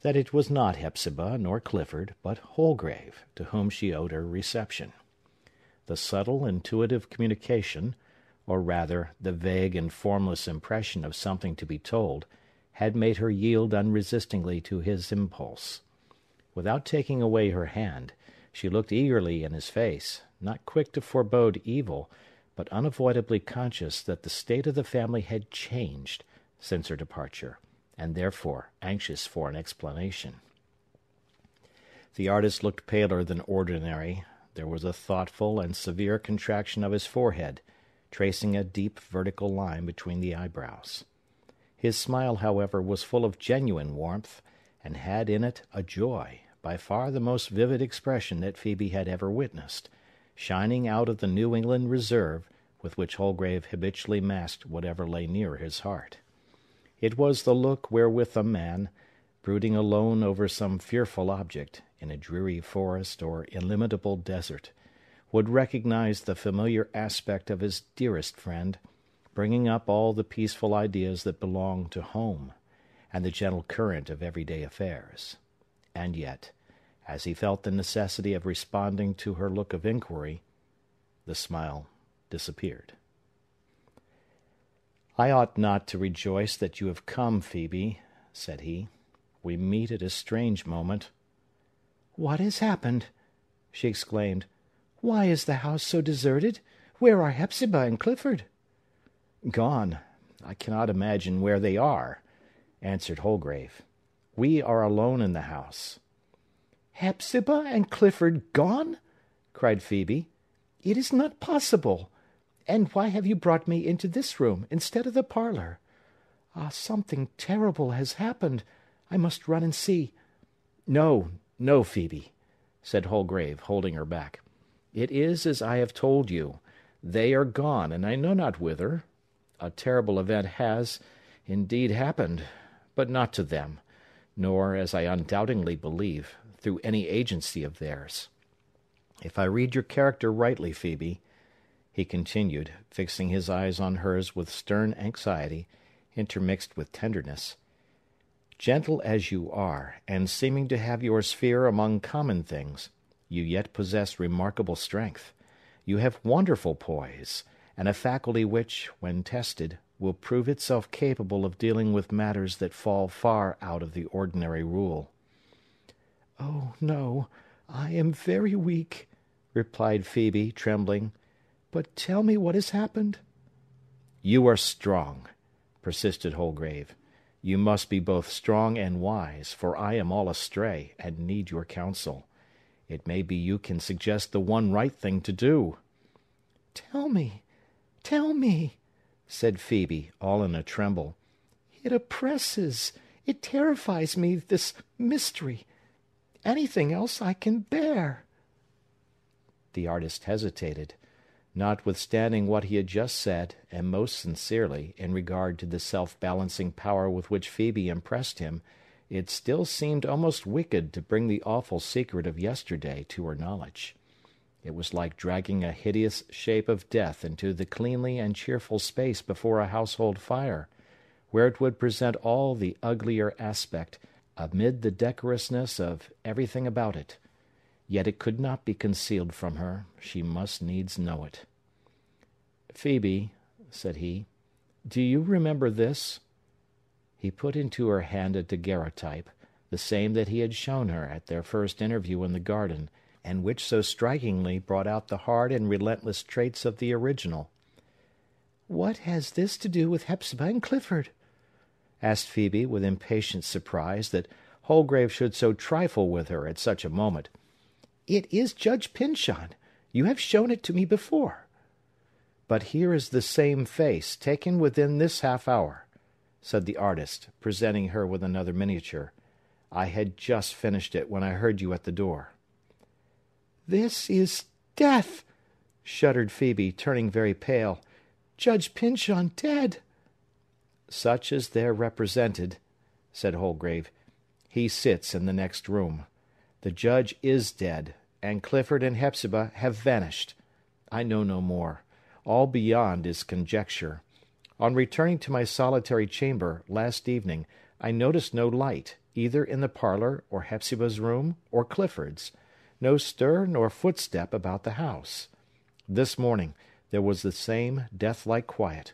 that it was not Hepzibah nor Clifford, but Holgrave, to whom she owed her reception. The subtle, intuitive communication, or rather the vague and formless impression of something to be told, had made her yield unresistingly to his impulse. Without taking away her hand, she looked eagerly in his face, not quick to forebode evil, but unavoidably conscious that the state of the family had changed since her departure, and therefore anxious for an explanation. The artist looked paler than ordinary. There was a thoughtful and severe contraction of his forehead, tracing a deep vertical line between the eyebrows. His smile, however, was full of genuine warmth, and had in it a joy, by far the most vivid expression that Phœbe had ever witnessed, shining out of the New England reserve with which Holgrave habitually masked whatever lay near his heart. It was the look wherewith a man, brooding alone over some fearful object, in a dreary forest or illimitable desert, would recognize the familiar aspect of his dearest friend, bringing up all the peaceful ideas that belong to home, and the gentle current of everyday affairs. And yet, as he felt the necessity of responding to her look of inquiry, the smile disappeared. I ought not to rejoice that you have come, Phœbe, said he. We meet at a strange moment. What has happened? she exclaimed. Why is the house so deserted? Where are Hepzibah and Clifford? Gone. I cannot imagine where they are, answered Holgrave. We are alone in the house. Hepzibah and Clifford gone? cried Phœbe. It is not possible. And why have you brought me into this room instead of the parlor? Ah, something terrible has happened. I must run and see. No, no, Phœbe, said Holgrave, holding her back. It is as I have told you. They are gone, and I know not whither. A terrible event has, indeed, happened, but not to them, nor, as I undoubtingly believe, through any agency of theirs. If I read your character rightly, Phœbe, he continued, fixing his eyes on hers with stern anxiety, intermixed with tenderness, gentle as you are, and seeming to have your sphere among common things, you yet possess remarkable strength. You have wonderful poise, and a faculty which, when tested, will prove itself capable of dealing with matters that fall far out of the ordinary rule. "Oh, no, I am very weak," replied Phœbe, trembling. "But tell me what has happened." "You are strong," persisted Holgrave. "You must be both strong and wise, for I am all astray, and need your counsel. It may be you can suggest the one right thing to do. Tell me, tell me, said Phœbe, all in a tremble. It oppresses, it terrifies me, this mystery. Anything else I can bear. The artist hesitated. Notwithstanding what he had just said, and most sincerely, in regard to the self-balancing power with which Phœbe impressed him, it still seemed almost wicked to bring the awful secret of yesterday to her knowledge. It was like dragging a hideous shape of death into the cleanly and cheerful space before a household fire, where it would present all the uglier aspect amid the decorousness of everything about it. Yet it could not be concealed from her. She must needs know it. Phœbe, said he, do you remember this? He put into her hand a daguerreotype, the same that he had shown her at their first interview in the garden, and which so strikingly brought out the hard and relentless traits of the original. What has this to do with Hepzibah and Clifford? Asked Phœbe, with impatient surprise that Holgrave should so trifle with her at such a moment. It is Judge Pyncheon. You have shown it to me before. But here is the same face, taken within this half hour, said the artist, presenting her with another miniature. I had just finished it when I heard you at the door. This is death, shuddered Phœbe, turning very pale. Judge Pyncheon dead. Such as there represented, said Holgrave. He sits in the next room. The judge is dead, and Clifford and Hepzibah have vanished. I know no more. All beyond is conjecture. On returning to my solitary chamber, last evening, I noticed no light, either in the parlour, or Hepzibah's room, or Clifford's. No stir nor footstep about the house. This morning there was the same death-like quiet.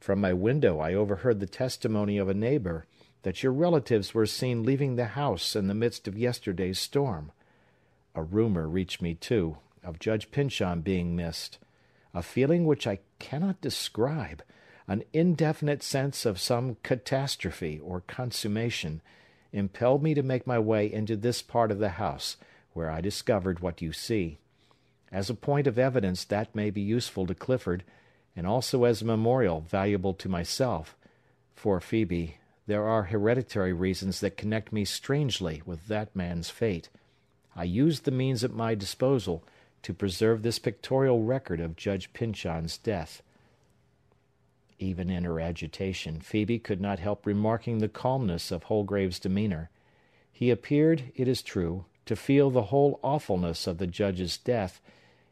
From my window I overheard the testimony of a neighbor that your relatives were seen leaving the house in the midst of yesterday's storm. A rumor reached me, too, of Judge Pyncheon being missed. A feeling which I cannot describe, an indefinite sense of some catastrophe or consummation, impelled me to make my way into this part of the house, where I discovered what you see. As a point of evidence that may be useful to Clifford, and also as a memorial valuable to myself, for Phœbe, there are hereditary reasons that connect me strangely with that man's fate. I used the means at my disposal to preserve this pictorial record of Judge Pyncheon's death. Even in her agitation, Phœbe could not help remarking the calmness of Holgrave's demeanour. He appeared, it is true, to feel the whole awfulness of the judge's death,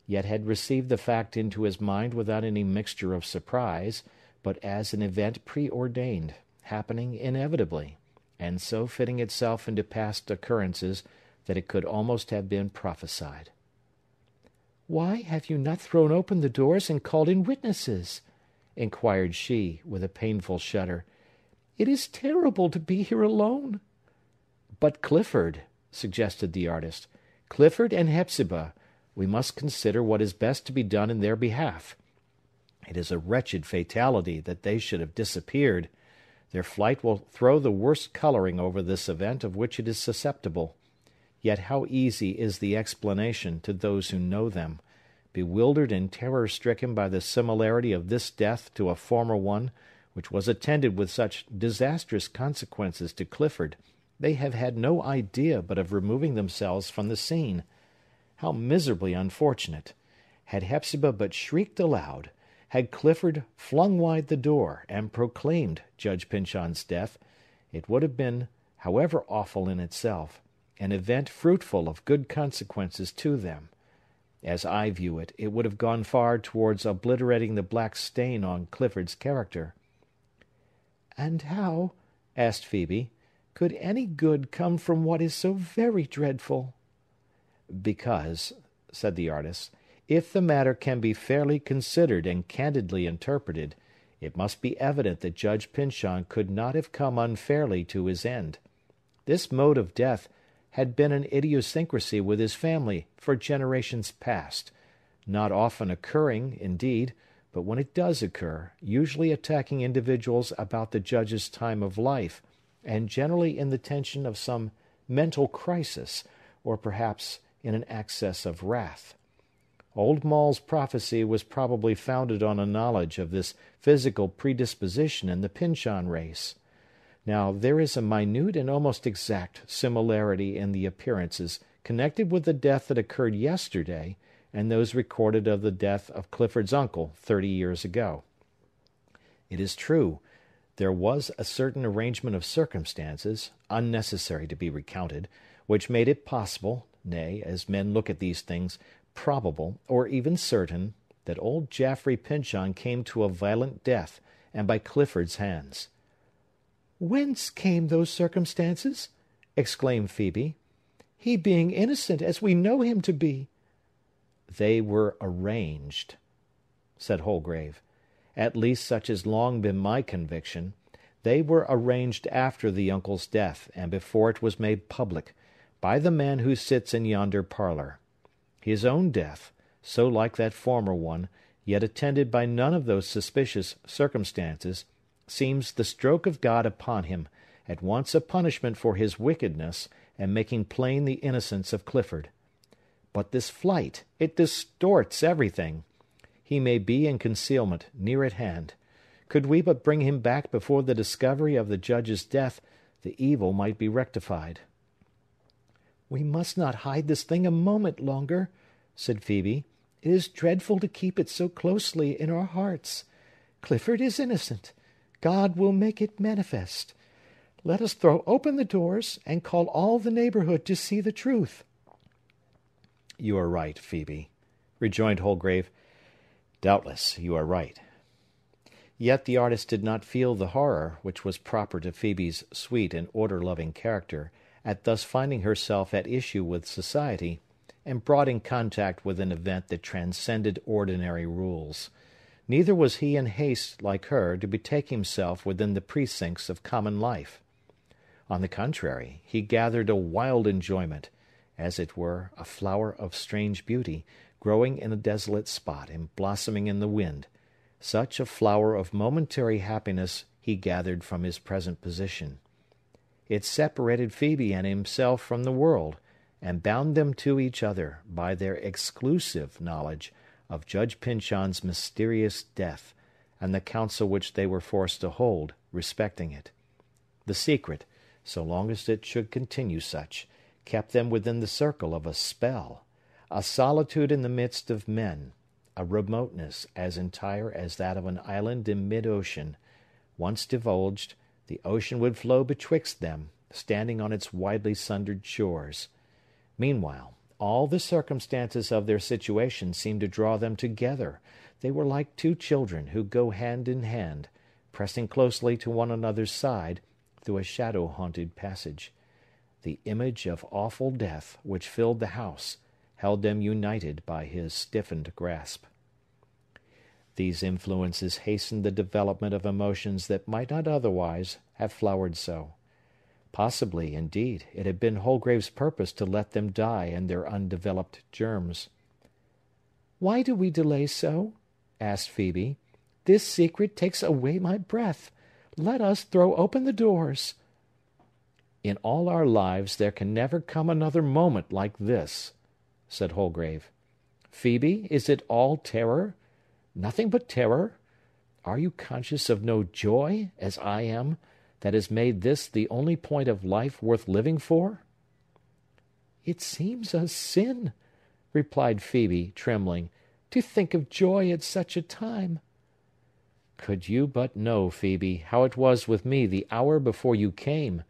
yet had received the fact into his mind without any mixture of surprise, but as an event preordained happening inevitably, and so fitting itself into past occurrences that it could almost have been prophesied. Why have you not thrown open the doors and called in witnesses? inquired she, with a painful shudder. It is terrible to be here alone. But Clifford, suggested the artist, Clifford and Hepzibah, we must consider what is best to be done in their behalf. It is a wretched fatality that they should have disappeared. Their flight will throw the worst coloring over this event of which it is susceptible. Yet how easy is the explanation to those who know them! Bewildered and terror stricken by the similarity of this death to a former one, which was attended with such disastrous consequences to Clifford, they have had no idea but of removing themselves from the scene. How miserably unfortunate! Had Hepzibah but shrieked aloud, had Clifford flung wide the door, and proclaimed Judge Pyncheon's death, it would have been, however awful in itself, an event fruitful of good consequences to them. As I view it, it would have gone far towards obliterating the black stain on Clifford's character. And how, asked Phœbe, could any good come from what is so very dreadful? Because, said the artist, if the matter can be fairly considered and candidly interpreted, it must be evident that Judge Pyncheon could not have come unfairly to his end. This mode of death had been an idiosyncrasy with his family for generations past, not often occurring, indeed, but when it does occur, usually attacking individuals about the judge's time of life, and generally in the tension of some mental crisis, or perhaps in an access of wrath. Old Maule's prophecy was probably founded on a knowledge of this physical predisposition in the Pyncheon race. Now, there is a minute and almost exact similarity in the appearances connected with the death that occurred yesterday and those recorded of the death of Clifford's uncle thirty years ago. It is true, there was a certain arrangement of circumstances, unnecessary to be recounted, which made it possible, nay, as men look at these things, probable, or even certain, that old Jaffrey Pyncheon came to a violent death, and by Clifford's hands. "Whence came those circumstances?" exclaimed Phœbe. "He being innocent, as we know him to be." "They were arranged," said Holgrave. "At least such has long been my conviction. They were arranged after the uncle's death, and before it was made public, by the man who sits in yonder parlor. His own death, so like that former one, yet attended by none of those suspicious circumstances, seems the stroke of God upon him, at once a punishment for his wickedness, and making plain the innocence of Clifford. But this flight, it distorts everything. He may be in concealment, near at hand. Could we but bring him back before the discovery of the Judge's death, the evil might be rectified. "We must not hide this thing a moment longer," said Phœbe. "It is dreadful to keep it so closely in our hearts. Clifford is innocent. God will make it manifest. Let us throw open the doors, and call all the neighborhood to see the truth." "You are right, Phœbe," rejoined Holgrave. "Doubtless you are right." Yet the artist did not feel the horror which was proper to Phœbe's sweet and order loving character at thus finding herself at issue with society, and brought in contact with an event that transcended ordinary rules. Neither was he in haste, like her, to betake himself within the precincts of common life. On the contrary, he gathered a wild enjoyment, as it were, a flower of strange beauty, growing in a desolate spot, and blossoming in the wind. Such a flower of momentary happiness he gathered from his present position. It separated Phœbe and himself from the world, and bound them to each other by their exclusive knowledge of Judge Pyncheon's mysterious death, and the counsel which they were forced to hold respecting it. The secret, so long as it should continue such, kept them within the circle of a spell, a solitude in the midst of men, a remoteness as entire as that of an island in mid ocean, once divulged the ocean would flow betwixt them, standing on its widely sundered shores. Meanwhile, all the circumstances of their situation seemed to draw them together. They were like two children who go hand in hand, pressing closely to one another's side, through a shadow haunted passage. The image of awful death, which filled the house, held them united by his stiffened grasp. These influences hastened the development of emotions that might not otherwise have flowered so. Possibly, indeed, it had been Holgrave's purpose to let them die in their undeveloped germs. "Why do we delay so?" asked Phœbe. "This secret takes away my breath. Let us throw open the doors." "In all our lives there can never come another moment like this," said Holgrave. "Phœbe, is it all terror? Nothing but terror? Are you conscious of no joy, as I am, that has made this the only point of life worth living for?" "It seems a sin," replied Phœbe, trembling, "to think of joy at such a time." "Could you but know, Phœbe, how it was with me the hour before you came!"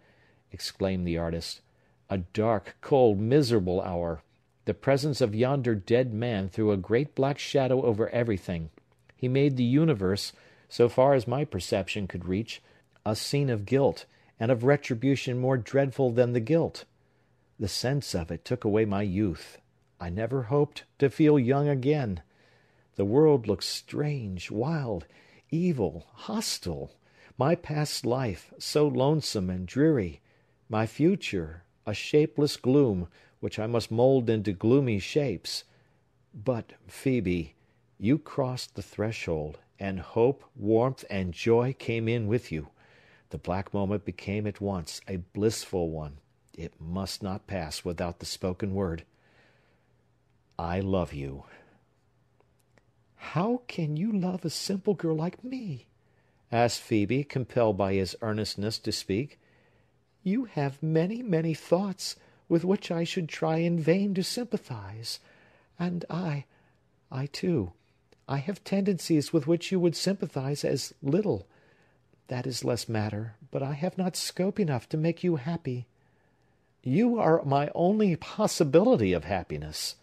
exclaimed the artist. "A dark, cold, miserable hour! The presence of yonder dead man threw a great black shadow over everything. He made the universe, so far as my perception could reach, a scene of guilt, and of retribution more dreadful than the guilt. The sense of it took away my youth. I never hoped to feel young again. The world looks strange, wild, evil, hostile. My past life, so lonesome and dreary; my future, a shapeless gloom, which I must mould into gloomy shapes. But, Phœbe, you crossed the threshold, and hope, warmth, and joy came in with you. The black moment became at once a blissful one. It must not pass without the spoken word. I love you. How can you love a simple girl like me? asked Phœbe, compelled by his earnestness to speak. You have many, many thoughts with which I should try in vain to sympathize. And I, I too, I have tendencies with which you would sympathize as little. That is less matter, but I have not scope enough to make you happy. You are my only possibility of happiness,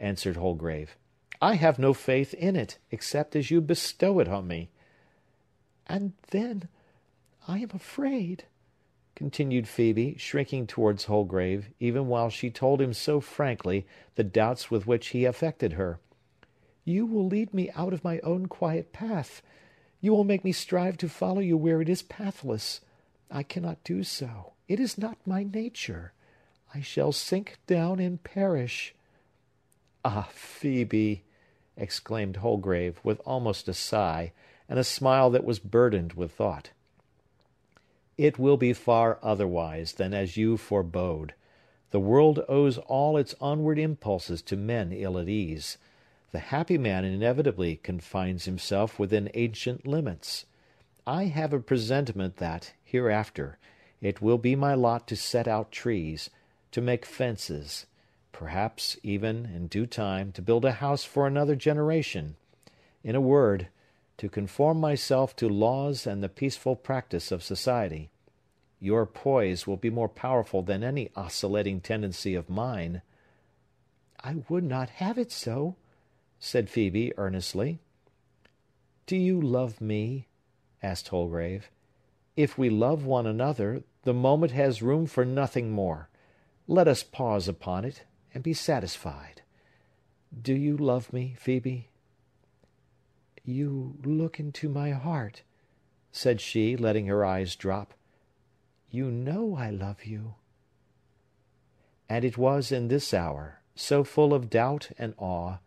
answered Holgrave. I have no faith in it, except as you bestow it on me. And then I am afraid, continued Phœbe, shrinking towards Holgrave, even while she told him so frankly the doubts with which he affected her. You will lead me out of my own quiet path. You will make me strive to follow you where it is pathless. I cannot do so. It is not my nature. I shall sink down and perish. Ah, Phœbe! exclaimed Holgrave, with almost a sigh, and a smile that was burdened with thought. It will be far otherwise than as you forebode. The world owes all its onward impulses to men ill at ease. The happy man inevitably confines himself within ancient limits. I have a presentiment that, hereafter, it will be my lot to set out trees, to make fences, perhaps, even, in due time, to build a house for another generation. In a word, to conform myself to laws and the peaceful practice of society. Your poise will be more powerful than any oscillating tendency of mine. I would not have it so, said Phœbe earnestly. Do you love me? asked Holgrave. If we love one another, the moment has room for nothing more. Let us pause upon it, and be satisfied. Do you love me, Phœbe? You look into my heart, said she, letting her eyes drop. You know I love you. And it was in this hour, so full of doubt and awe,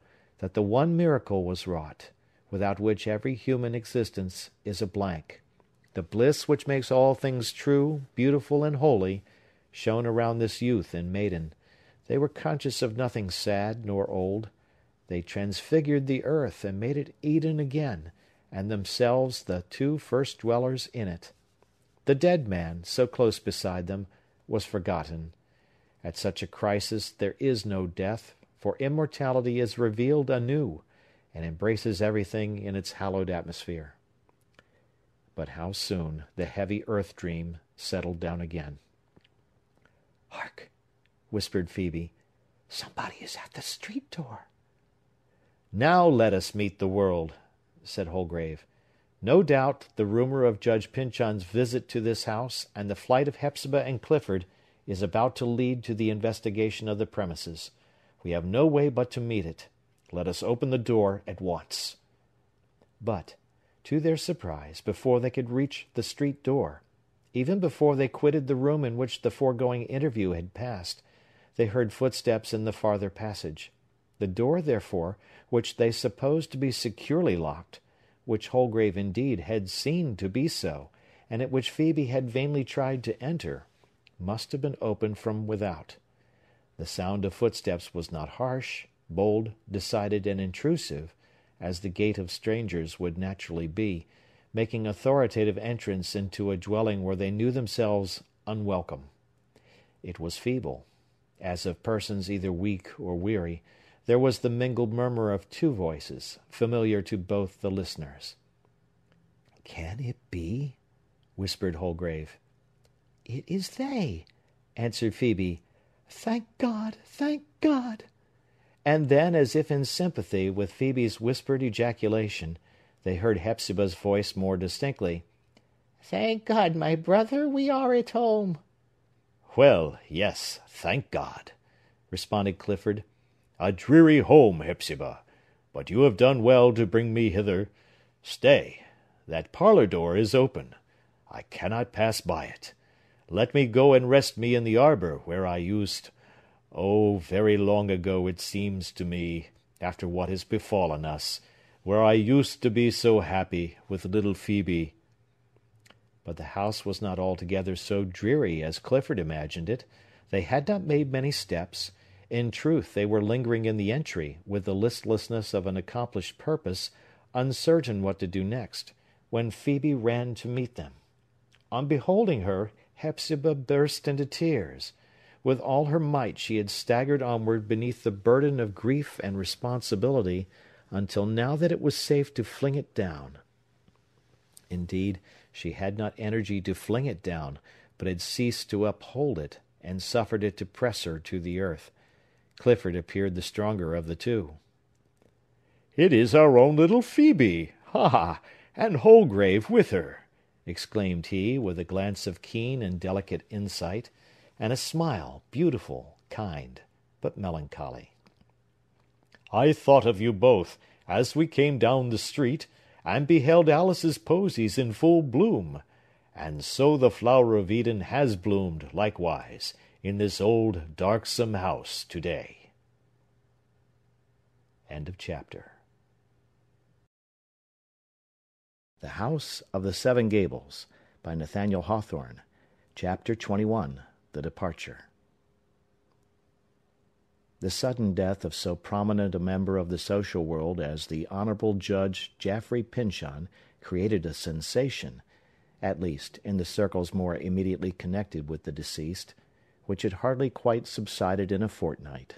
that the one miracle was wrought, without which every human existence is a blank. The bliss which makes all things true, beautiful, and holy, shone around this youth and maiden. They were conscious of nothing sad nor old. They transfigured the earth and made it Eden again, and themselves the two first dwellers in it. The dead man, so close beside them, was forgotten. At such a crisis there is no death, for immortality is revealed anew, and embraces everything in its hallowed atmosphere. But how soon the heavy earth dream settled down again. Hark! whispered Phœbe. Somebody is at the street door. Now let us meet the world, said Holgrave. No doubt the rumour of Judge Pyncheon's visit to this house, and the flight of Hepzibah and Clifford, is about to lead to the investigation of the premises. We have no way but to meet it. Let us open the door at once. But, to their surprise, before they could reach the street door, even before they quitted the room in which the foregoing interview had passed, they heard footsteps in the farther passage. The door, therefore, which they supposed to be securely locked, which Holgrave indeed had seen to be so, and at which Phœbe had vainly tried to enter, must have been opened from without. The sound of footsteps was not harsh, bold, decided, and intrusive, as the gait of strangers would naturally be, making authoritative entrance into a dwelling where they knew themselves unwelcome. It was feeble, as of persons either weak or weary. There was the mingled murmur of two voices, familiar to both the listeners. Can it be? whispered Holgrave. It is they, answered Phœbe. Thank God! Thank God! And then, as if in sympathy with Phœbe's whispered ejaculation, they heard Hepzibah's voice more distinctly. Thank God, my brother, we are at home. Well, yes, thank God, responded Clifford. A dreary home, Hepzibah, but you have done well to bring me hither. Stay, that parlour door is open. I cannot pass by it. Let me go and rest me in the arbour, where I used. Oh, very long ago it seems to me, after what has befallen us, where I used to be so happy with little Phœbe. But the house was not altogether so dreary as Clifford imagined it. They had not made many steps. In truth, they were lingering in the entry, with the listlessness of an accomplished purpose, uncertain what to do next, when Phœbe ran to meet them. On beholding her, Hepzibah burst into tears. With all her might she had staggered onward beneath the burden of grief and responsibility, until now that it was safe to fling it down. Indeed, she had not energy to fling it down, but had ceased to uphold it, and suffered it to press her to the earth. Clifford appeared the stronger of the two. "It is our own little Phœbe! Ha! ha! And Holgrave with her!" Exclaimed he, with a glance of keen and delicate insight, and a smile, beautiful, kind, but melancholy. "I thought of you both, as we came down the street, and beheld Alice's posies in full bloom; and so the flower of Eden has bloomed, likewise, in this old darksome house to-day." End of chapter. The House of the Seven Gables by Nathaniel Hawthorne Chapter 21 The Departure The sudden death of so prominent a member of the social world as the Honorable Judge Jaffrey Pyncheon created a sensation, at least in the circles more immediately connected with the deceased, which had hardly quite subsided in a fortnight.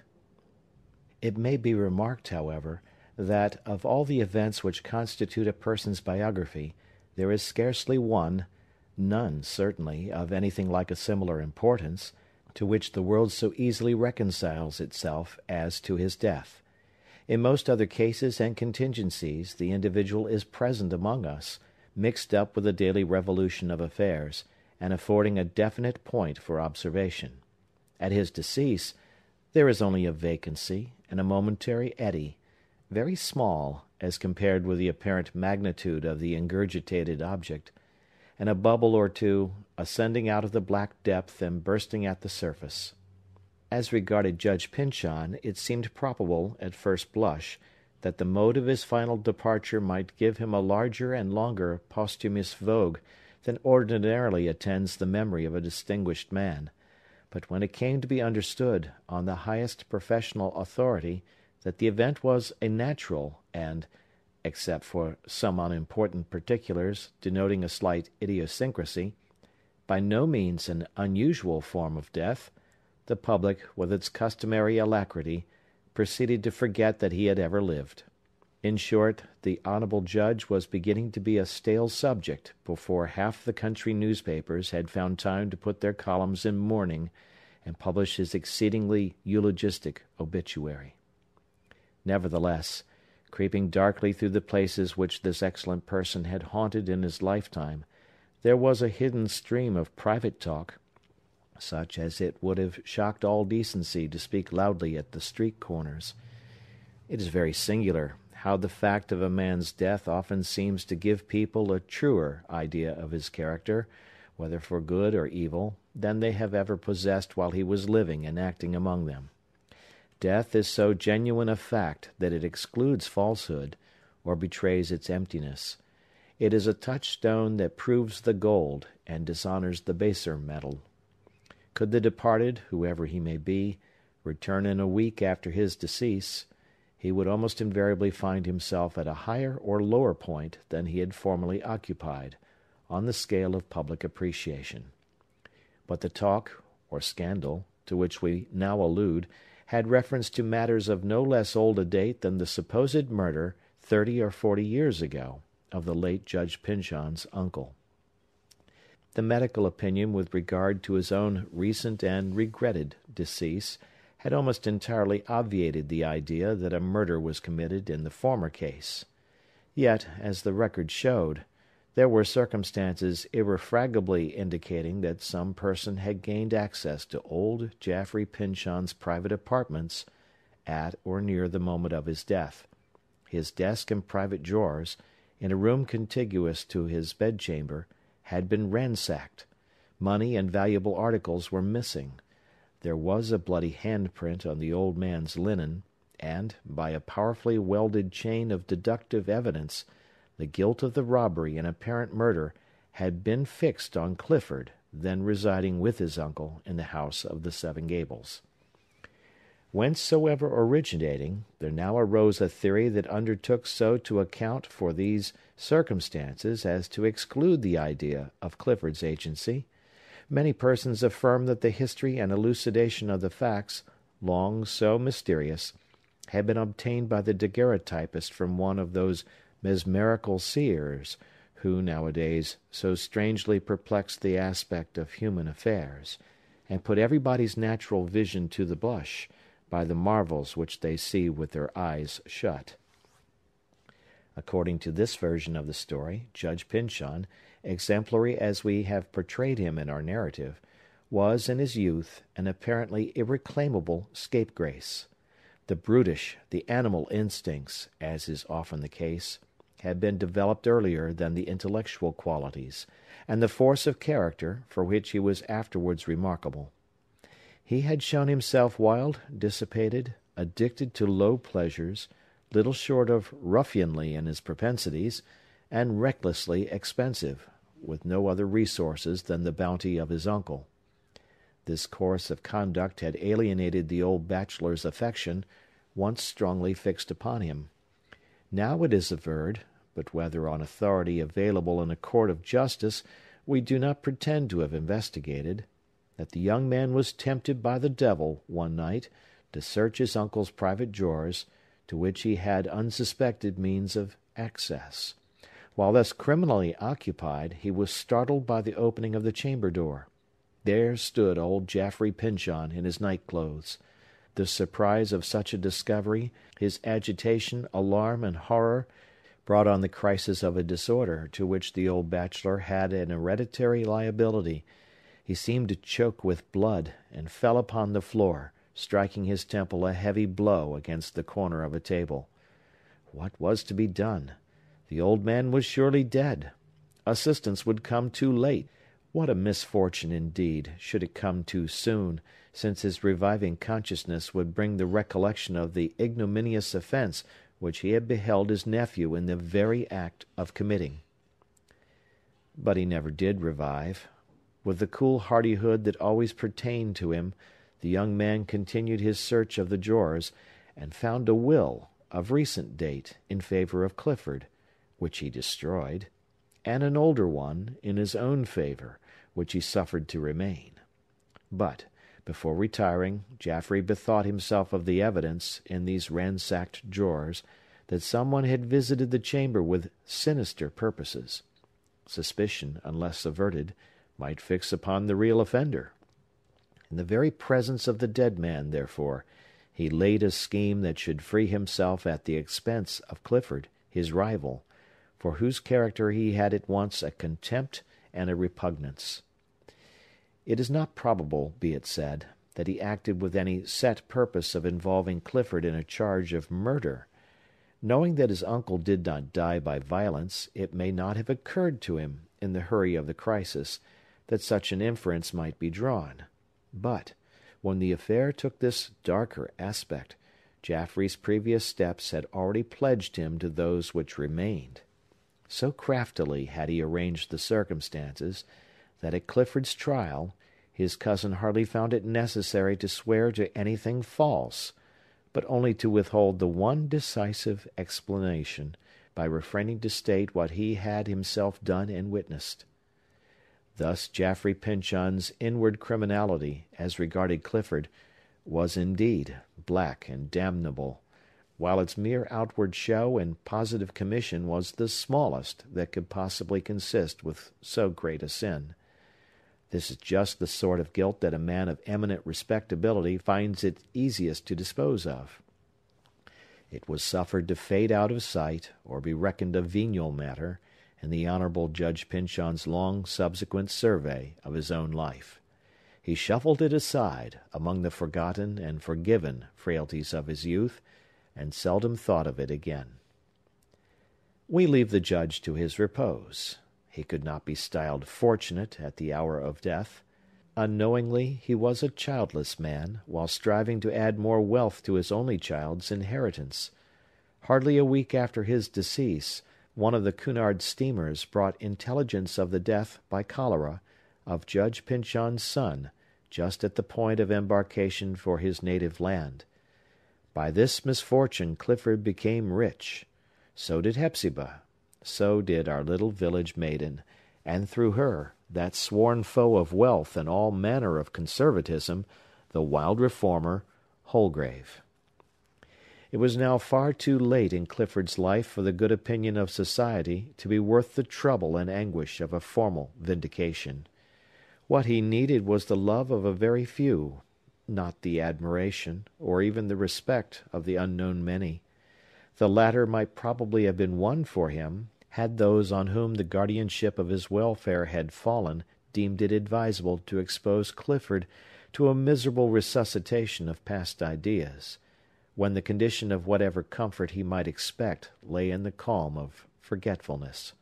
It may be remarked, however, that, of all the events which constitute a person's biography, there is scarcely one, none, certainly, of anything like a similar importance, to which the world so easily reconciles itself as to his death. In most other cases and contingencies, the individual is present among us, mixed up with the daily revolution of affairs, and affording a definite point for observation. At his decease, there is only a vacancy, and a momentary eddy, very small as compared with the apparent magnitude of the ingurgitated object, and a bubble or two ascending out of the black depth and bursting at the surface. As regarded Judge Pyncheon, it seemed probable, at first blush, that the mode of his final departure might give him a larger and longer posthumous vogue than ordinarily attends the memory of a distinguished man; but when it came to be understood, on the highest professional authority, that the event was a natural and except for some unimportant particulars denoting a slight idiosyncrasy, by no means an unusual form of death, the public, with its customary alacrity, proceeded to forget that he had ever lived. In short, the honorable Judge was beginning to be a stale subject before half the country newspapers had found time to put their columns in mourning, and publish his exceedingly eulogistic obituary. Nevertheless, creeping darkly through the places which this excellent person had haunted in his lifetime, there was a hidden stream of private talk, such as it would have shocked all decency to speak loudly at the street corners. It is very singular how the fact of a man's death often seems to give people a truer idea of his character, whether for good or evil, than they have ever possessed while he was living and acting among them. Death is so genuine a fact that it excludes falsehood, or betrays its emptiness. It is a touchstone that proves the gold, and dishonors the baser metal. Could the departed, whoever he may be, return in a week after his decease, he would almost invariably find himself at a higher or lower point than he had formerly occupied, on the scale of public appreciation. But the talk, or scandal, to which we now allude had reference to matters of no less old a date than the supposed murder, thirty or forty years ago, of the late Judge Pyncheon's uncle. The medical opinion with regard to his own recent and regretted decease had almost entirely obviated the idea that a murder was committed in the former case. Yet, as the record showed, there were circumstances irrefragably indicating that some person had gained access to old Jaffrey Pyncheon's private apartments at or near the moment of his death. His desk and private drawers, in a room contiguous to his bedchamber, had been ransacked. Money and valuable articles were missing. There was a bloody handprint on the old man's linen, and, by a powerfully welded chain of deductive evidence, the guilt of the robbery and apparent murder had been fixed on Clifford, then residing with his uncle in the House of the Seven Gables. Whencesoever originating, there now arose a theory that undertook so to account for these circumstances as to exclude the idea of Clifford's agency. Many persons affirm that the history and elucidation of the facts, long so mysterious, had been obtained by the daguerreotypist from one of those mesmerical seers, who, nowadays, so strangely perplex the aspect of human affairs, and put everybody's natural vision to the blush, by the marvels which they see with their eyes shut. According to this version of the story, Judge Pyncheon, exemplary as we have portrayed him in our narrative, was, in his youth, an apparently irreclaimable scapegrace. The brutish, the animal instincts, as is often the case, had been developed earlier than the intellectual qualities, and the force of character, for which he was afterwards remarkable. He had shown himself wild, dissipated, addicted to low pleasures, little short of ruffianly in his propensities, and recklessly expensive, with no other resources than the bounty of his uncle. This course of conduct had alienated the old bachelor's affection, once strongly fixed upon him. Now it is averred, but whether on authority available in a court of justice we do not pretend to have investigated, that the young man was tempted by the devil, one night, to search his uncle's private drawers, to which he had unsuspected means of access. While thus criminally occupied, he was startled by the opening of the chamber door. There stood old Jaffrey Pyncheon in his night clothes. The surprise of such a discovery, his agitation, alarm, and horror, brought on the crisis of a disorder to which the old bachelor had an hereditary liability. He seemed to choke with blood, and fell upon the floor, striking his temple a heavy blow against the corner of a table. What was to be done? The old man was surely dead. Assistance would come too late. What a misfortune, indeed, should it come too soon, since his reviving consciousness would bring the recollection of the ignominious offence which he had beheld his nephew in the very act of committing. But he never did revive. With the cool hardihood that always pertained to him, the young man continued his search of the drawers, and found a will, of recent date, in favor of Clifford, which he destroyed, and an older one, in his own favor, which he suffered to remain. But, before retiring, Jaffrey bethought himself of the evidence, in these ransacked drawers, that some one had visited the chamber with sinister purposes. Suspicion, unless averted, might fix upon the real offender. In the very presence of the dead man, therefore, he laid a scheme that should free himself at the expense of Clifford, his rival, for whose character he had at once a contempt and a repugnance. It is not probable, be it said, that he acted with any set purpose of involving Clifford in a charge of murder. Knowing that his uncle did not die by violence, it may not have occurred to him, in the hurry of the crisis, that such an inference might be drawn. But, when the affair took this darker aspect, Jaffrey's previous steps had already pledged him to those which remained. So craftily had he arranged the circumstances, that at Clifford's trial his cousin hardly found it necessary to swear to anything false, but only to withhold the one decisive explanation by refraining to state what he had himself done and witnessed. Thus Jaffrey Pyncheon's inward criminality, as regarded Clifford, was indeed black and damnable, while its mere outward show and positive commission was the smallest that could possibly consist with so great a sin. This is just the sort of guilt that a man of eminent respectability finds it easiest to dispose of. It was suffered to fade out of sight, or be reckoned a venial matter, in the Honourable Judge Pyncheon's long subsequent survey of his own life. He shuffled it aside, among the forgotten and forgiven frailties of his youth, and seldom thought of it again. We leave the Judge to his repose. He could not be styled fortunate at the hour of death. Unknowingly, he was a childless man, while striving to add more wealth to his only child's inheritance. Hardly a week after his decease, one of the Cunard steamers brought intelligence of the death, by cholera, of Judge Pyncheon's son, just at the point of embarkation for his native land. By this misfortune Clifford became rich. So did Hepzibah. So did our little village maiden, and through her, that sworn foe of wealth and all manner of conservatism, the wild reformer, Holgrave. It was now far too late in Clifford's life for the good opinion of society to be worth the trouble and anguish of a formal vindication. What he needed was the love of a very few, not the admiration, or even the respect, of the unknown many. The latter might probably have been won for him, had those on whom the guardianship of his welfare had fallen deemed it advisable to expose Clifford to a miserable resuscitation of past ideas, when the condition of whatever comfort he might expect lay in the calm of forgetfulness.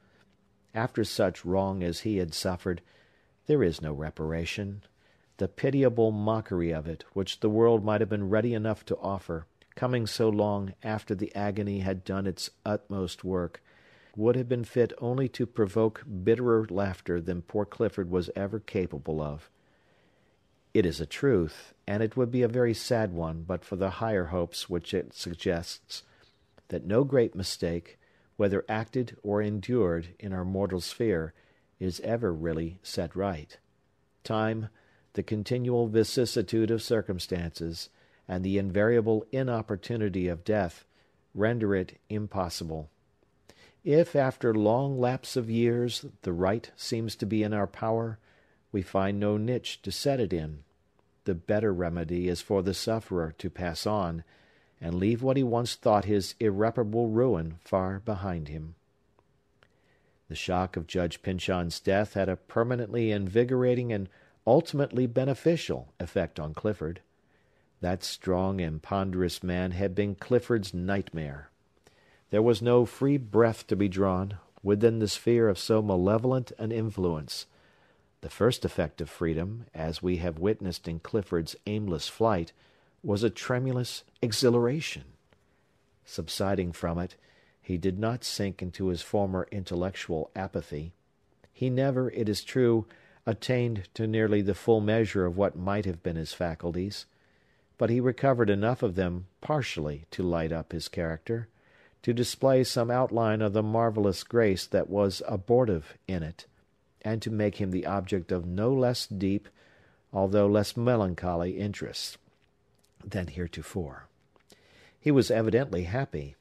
After such wrong as he had suffered, there is no reparation the pitiable mockery of it, which the world might have been ready enough to offer, coming so long after the agony had done its utmost work, would have been fit only to provoke bitterer laughter than poor Clifford was ever capable of. It is a truth, and it would be a very sad one but for the higher hopes which it suggests, that no great mistake, whether acted or endured in our mortal sphere, is ever really set right. Time, the continual vicissitude of circumstances, and the invariable inopportunity of death, render it impossible. If, after long lapse of years, the right seems to be in our power, we find no niche to set it in. The better remedy is for the sufferer to pass on, and leave what he once thought his irreparable ruin far behind him. The shock of Judge Pyncheon's death had a permanently invigorating and ultimately beneficial effect on Clifford. That strong and ponderous man had been Clifford's nightmare. There was no free breath to be drawn within the sphere of so malevolent an influence. The first effect of freedom, as we have witnessed in Clifford's aimless flight, was a tremulous exhilaration. Subsiding from it, he did not sink into his former intellectual apathy. He never, it is true, attained to nearly the full measure of what might have been his faculties, but he recovered enough of them partially to light up his character, to display some outline of the marvellous grace that was abortive in it, and to make him the object of no less deep, although less melancholy interest, than heretofore. He was evidently happy.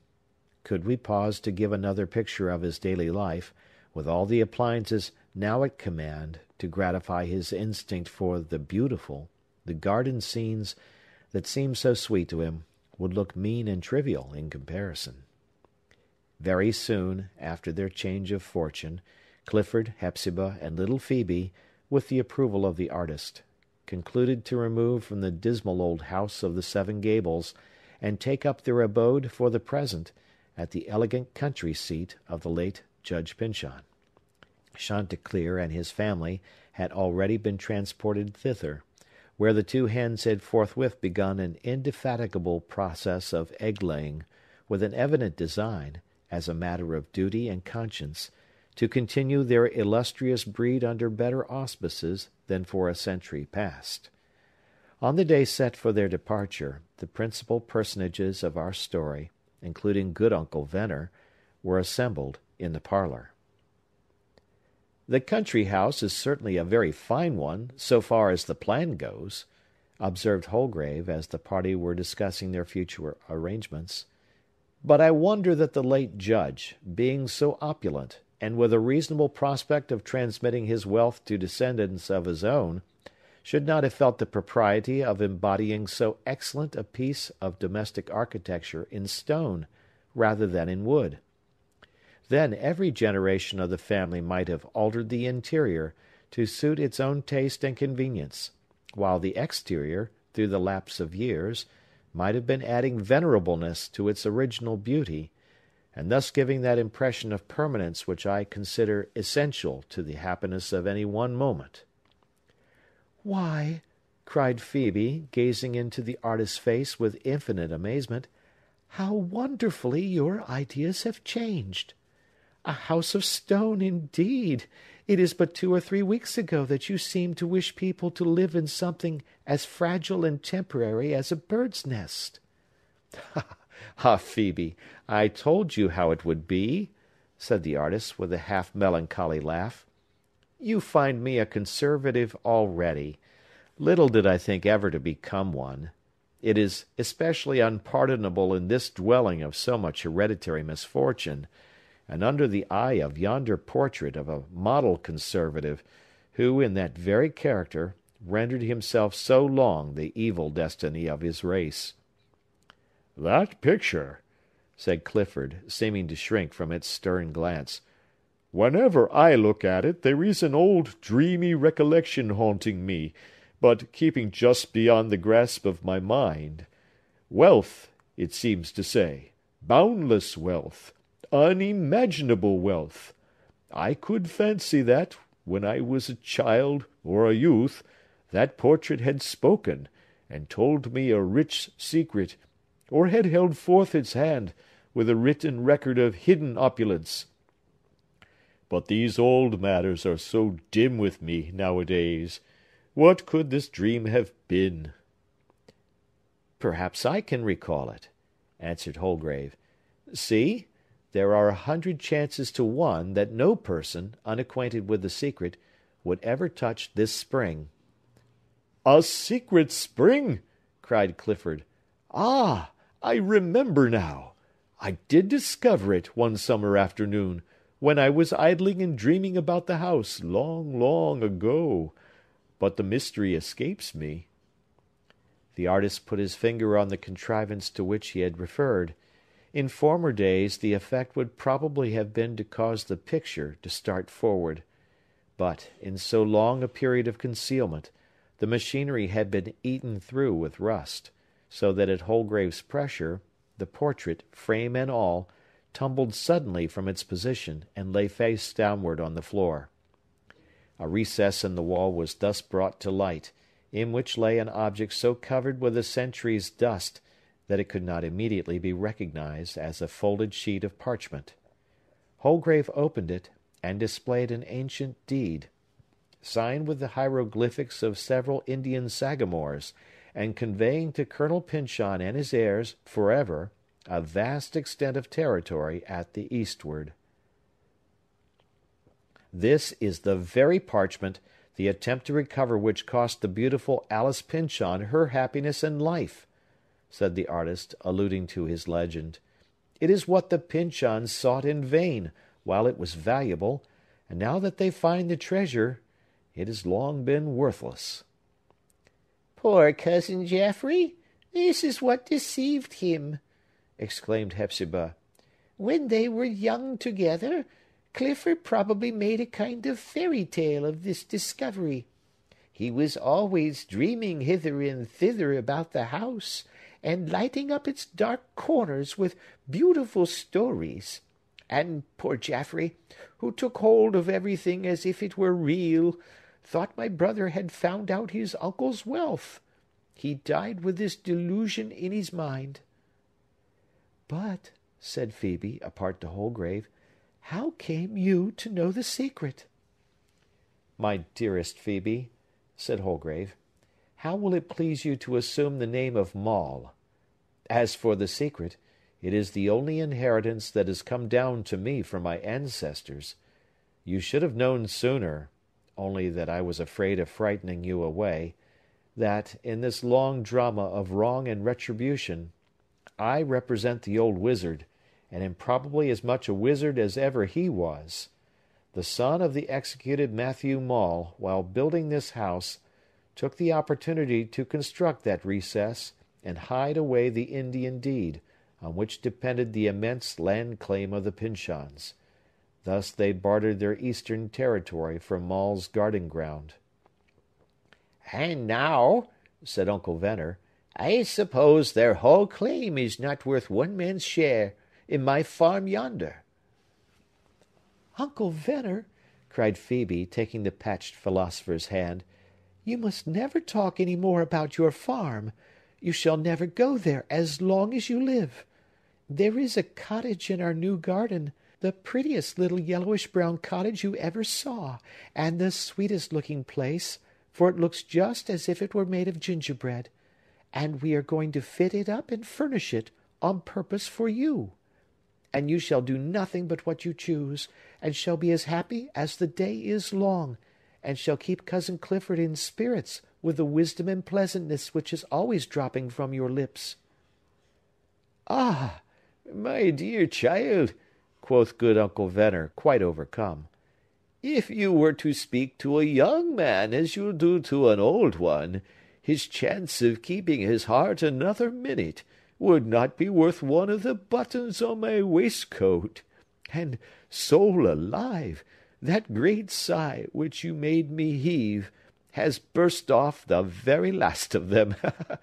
Could we pause to give another picture of his daily life, with all the appliances now at command to gratify his instinct for the beautiful, the garden scenes that seemed so sweet to him would look mean and trivial in comparison. Very soon after their change of fortune, Clifford, Hepzibah, and little Phœbe, with the approval of the artist, concluded to remove from the dismal old house of the Seven Gables, and take up their abode, for the present, at the elegant country seat of the late Judge Pyncheon. Chanticleer and his family had already been transported thither, where the two hens had forthwith begun an indefatigable process of egg-laying, with an evident design, as a matter of duty and conscience, to continue their illustrious breed under better auspices than for a century past. On the day set for their departure, the principal personages of our story, including good Uncle Venner, were assembled in the parlor. "The country house is certainly a very fine one, so far as the plan goes," observed Holgrave, as the party were discussing their future arrangements. "But I wonder that the late Judge, being so opulent, and with a reasonable prospect of transmitting his wealth to descendants of his own, should not have felt the propriety of embodying so excellent a piece of domestic architecture in stone, rather than in wood. Then every generation of the family might have altered the interior to suit its own taste and convenience, while the exterior, through the lapse of years, might have been adding venerableness to its original beauty, and thus giving that impression of permanence which I consider essential to the happiness of any one moment. "Why," cried Phœbe, gazing into the artist's face with infinite amazement, "how wonderfully your ideas have changed! A house of stone, indeed! It is but two or three weeks ago that you seemed to wish people to live in something as fragile and temporary as a bird's nest." Ah, Phœbe, I told you how it would be, said the artist, with a half melancholy laugh. You find me a conservative already. Little did I think ever to become one. It is especially unpardonable in this dwelling of so much hereditary misfortune, and under the eye of yonder portrait of a model conservative, who, in that very character, rendered himself so long the evil destiny of his race. "That picture," said Clifford, seeming to shrink from its stern glance, "whenever I look at it, there is an old dreamy recollection haunting me, but keeping just beyond the grasp of my mind. Wealth, it seems to say, boundless wealth, unimaginable wealth. I could fancy that, when I was a child or a youth, that portrait had spoken, and told me a rich secret or had held forth its hand, with a written record of hidden opulence. But these old matters are so dim with me, nowadays. What could this dream have been? Perhaps I can recall it, answered Holgrave. See! There are a hundred chances to one that no person, unacquainted with the secret, would ever touch this spring. A secret spring! cried Clifford. Ah! I remember now. I did discover it, one summer afternoon, when I was idling and dreaming about the house, long, long ago. But the mystery escapes me. The artist put his finger on the contrivance to which he had referred. In former days, the effect would probably have been to cause the picture to start forward. But, in so long a period of concealment, the machinery had been eaten through with rust so that at Holgrave's pressure, the portrait, frame and all, tumbled suddenly from its position, and lay face downward on the floor. A recess in the wall was thus brought to light, in which lay an object so covered with a century's dust that it could not immediately be recognized as a folded sheet of parchment. Holgrave opened it, and displayed an ancient deed, signed with the hieroglyphics of several Indian sagamores, and conveying to Colonel Pyncheon and his heirs, forever, a vast extent of territory at the eastward. This is the very parchment, the attempt to recover which cost the beautiful Alice Pyncheon her happiness and life, said the artist, alluding to his legend. It is what the Pyncheons sought in vain, while it was valuable, and now that they find the treasure, it has long been worthless. Poor cousin Jaffrey! This is what deceived him!" exclaimed Hepzibah. "When they were young together, Clifford probably made a kind of fairy tale of this discovery. He was always dreaming hither and thither about the house, and lighting up its dark corners with beautiful stories. And poor Jaffrey, who took hold of everything as if it were real, thought my brother had found out his uncle's wealth. He died with this delusion in his mind." "But," said Phœbe, apart to Holgrave, "how came you to know the secret?" "My dearest Phœbe," said Holgrave, "how will it please you to assume the name of Maule? As for the secret, it is the only inheritance that has come down to me from my ancestors. You should have known sooner only that I was afraid of frightening you away, that, in this long drama of wrong and retribution, I represent the old wizard, and am probably as much a wizard as ever he was. The son of the executed Matthew Maule, while building this house, took the opportunity to construct that recess, and hide away the Indian deed, on which depended the immense land claim of the Pyncheons. Thus they bartered their eastern territory for Maule's garden ground. "And now," said Uncle Venner, "I suppose their whole claim is not worth one man's share in my farm yonder." "Uncle Venner," cried Phœbe, taking the patched philosopher's hand, "you must never talk any more about your farm. You shall never go there as long as you live. There is a cottage in our new garden the prettiest little yellowish brown cottage you ever saw, and the sweetest looking place, for it looks just as if it were made of gingerbread. And we are going to fit it up and furnish it, on purpose for you. And you shall do nothing but what you choose, and shall be as happy as the day is long, and shall keep Cousin Clifford in spirits with the wisdom and pleasantness which is always dropping from your lips. Ah, my dear child, quoth good Uncle Venner, quite overcome, if you were to speak to a young man as you do to an old one, his chance of keeping his heart another minute would not be worth one of the buttons on my waistcoat. And, soul alive, that great sigh which you made me heave has burst off the very last of them.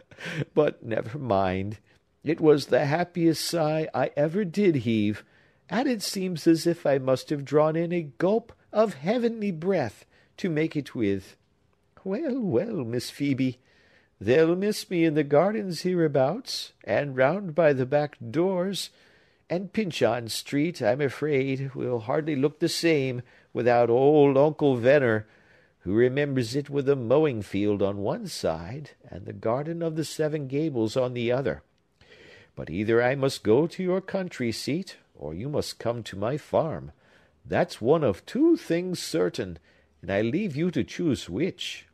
but never mind. It was the happiest sigh I ever did heave, and it seems as if I must have drawn in a gulp of heavenly breath to make it with. Well, well, Miss Phœbe, they'll miss me in the gardens hereabouts, and round by the back doors, and Pyncheon Street, I'm afraid, will hardly look the same without old Uncle Venner, who remembers it with a mowing field on one side, and the garden of the Seven Gables on the other. But either I must go to your country seat, or you must come to my farm. That's one of two things certain, and I leave you to choose which.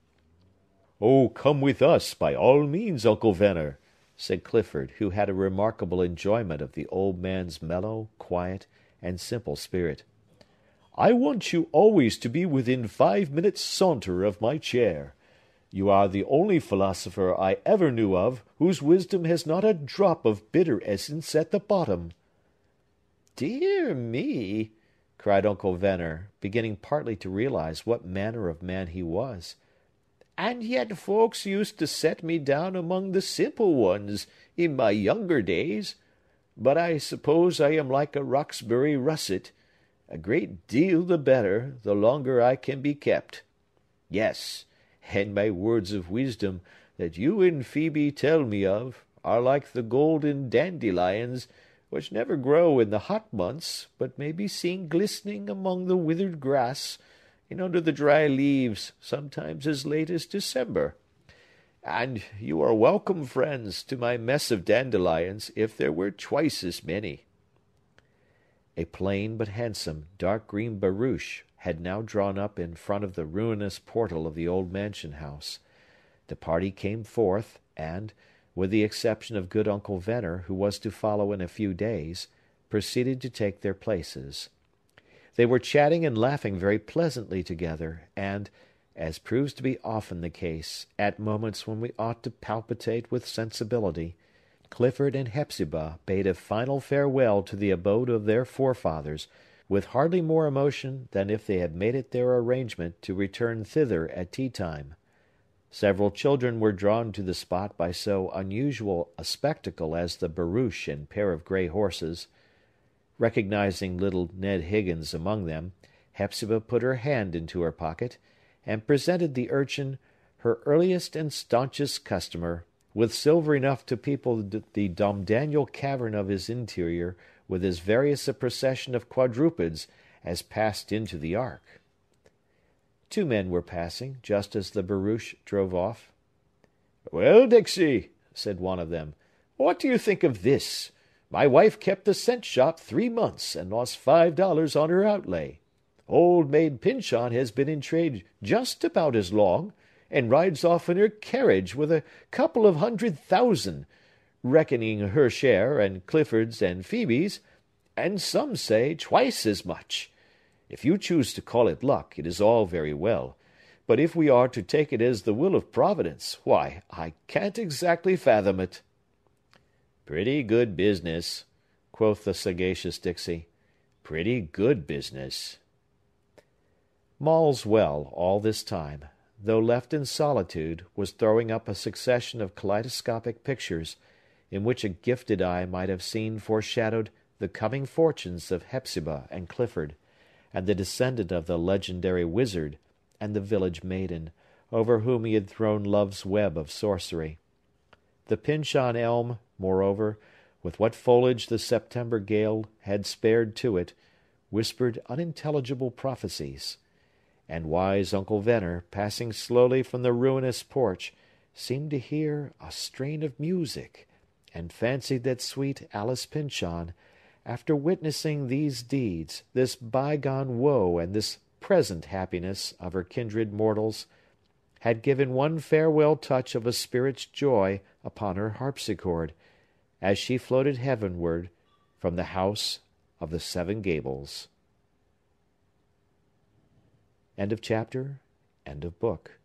Oh, come with us, by all means, Uncle Venner, said Clifford, who had a remarkable enjoyment of the old man's mellow, quiet, and simple spirit. I want you always to be within five minutes' saunter of my chair. You are the only philosopher I ever knew of whose wisdom has not a drop of bitter essence at the bottom. Dear me! cried Uncle Venner, beginning partly to realize what manner of man he was. And yet folks used to set me down among the simple ones in my younger days. But I suppose I am like a Roxbury russet, a great deal the better, the longer I can be kept. Yes, and my words of wisdom that you and Phœbe tell me of are like the golden dandelions which never grow in the hot months, but may be seen glistening among the withered grass, and under the dry leaves, sometimes as late as December. And you are welcome, friends, to my mess of dandelions, if there were twice as many. A plain but handsome dark green barouche had now drawn up in front of the ruinous portal of the old mansion house. The party came forth, and, with the exception of good Uncle Venner, who was to follow in a few days, proceeded to take their places. They were chatting and laughing very pleasantly together, and, as proves to be often the case, at moments when we ought to palpitate with sensibility, Clifford and Hepzibah bade a final farewell to the abode of their forefathers, with hardly more emotion than if they had made it their arrangement to return thither at tea-time. Several children were drawn to the spot by so unusual a spectacle as the barouche and pair of grey horses. Recognizing little Ned Higgins among them, Hepzibah put her hand into her pocket, and presented the urchin, her earliest and staunchest customer, with silver enough to people the Domdaniel cavern of his interior with as various a procession of quadrupeds as passed into the ark. Two men were passing, just as the barouche drove off. "Well, Dixey," said one of them, "what do you think of this? My wife kept the cent shop three months, and lost five dollars on her outlay. Old maid Pyncheon has been in trade just about as long, and rides off in her carriage with a couple of hundred thousand, reckoning her share, and Clifford's and Phœbe's, and some say twice as much. If you choose to call it luck, it is all very well; but if we are to take it as the will of Providence, why, I can't exactly fathom it." "Pretty good business," quoth the sagacious Dixey. "Pretty good business." Maule's Well, all this time, though left in solitude, was throwing up a succession of kaleidoscopic pictures, in which a gifted eye might have seen foreshadowed the coming fortunes of Hepzibah and Clifford and the descendant of the legendary wizard, and the village maiden, over whom he had thrown love's web of sorcery. The Pyncheon elm, moreover, with what foliage the September gale had spared to it, whispered unintelligible prophecies; and wise Uncle Venner, passing slowly from the ruinous porch, seemed to hear a strain of music, and fancied that sweet Alice Pyncheon, after witnessing these deeds, this bygone woe and this present happiness of her kindred mortals, had given one farewell touch of a spirit's joy upon her harpsichord, as she floated heavenward from the House of the Seven Gables. End of chapter. End of book.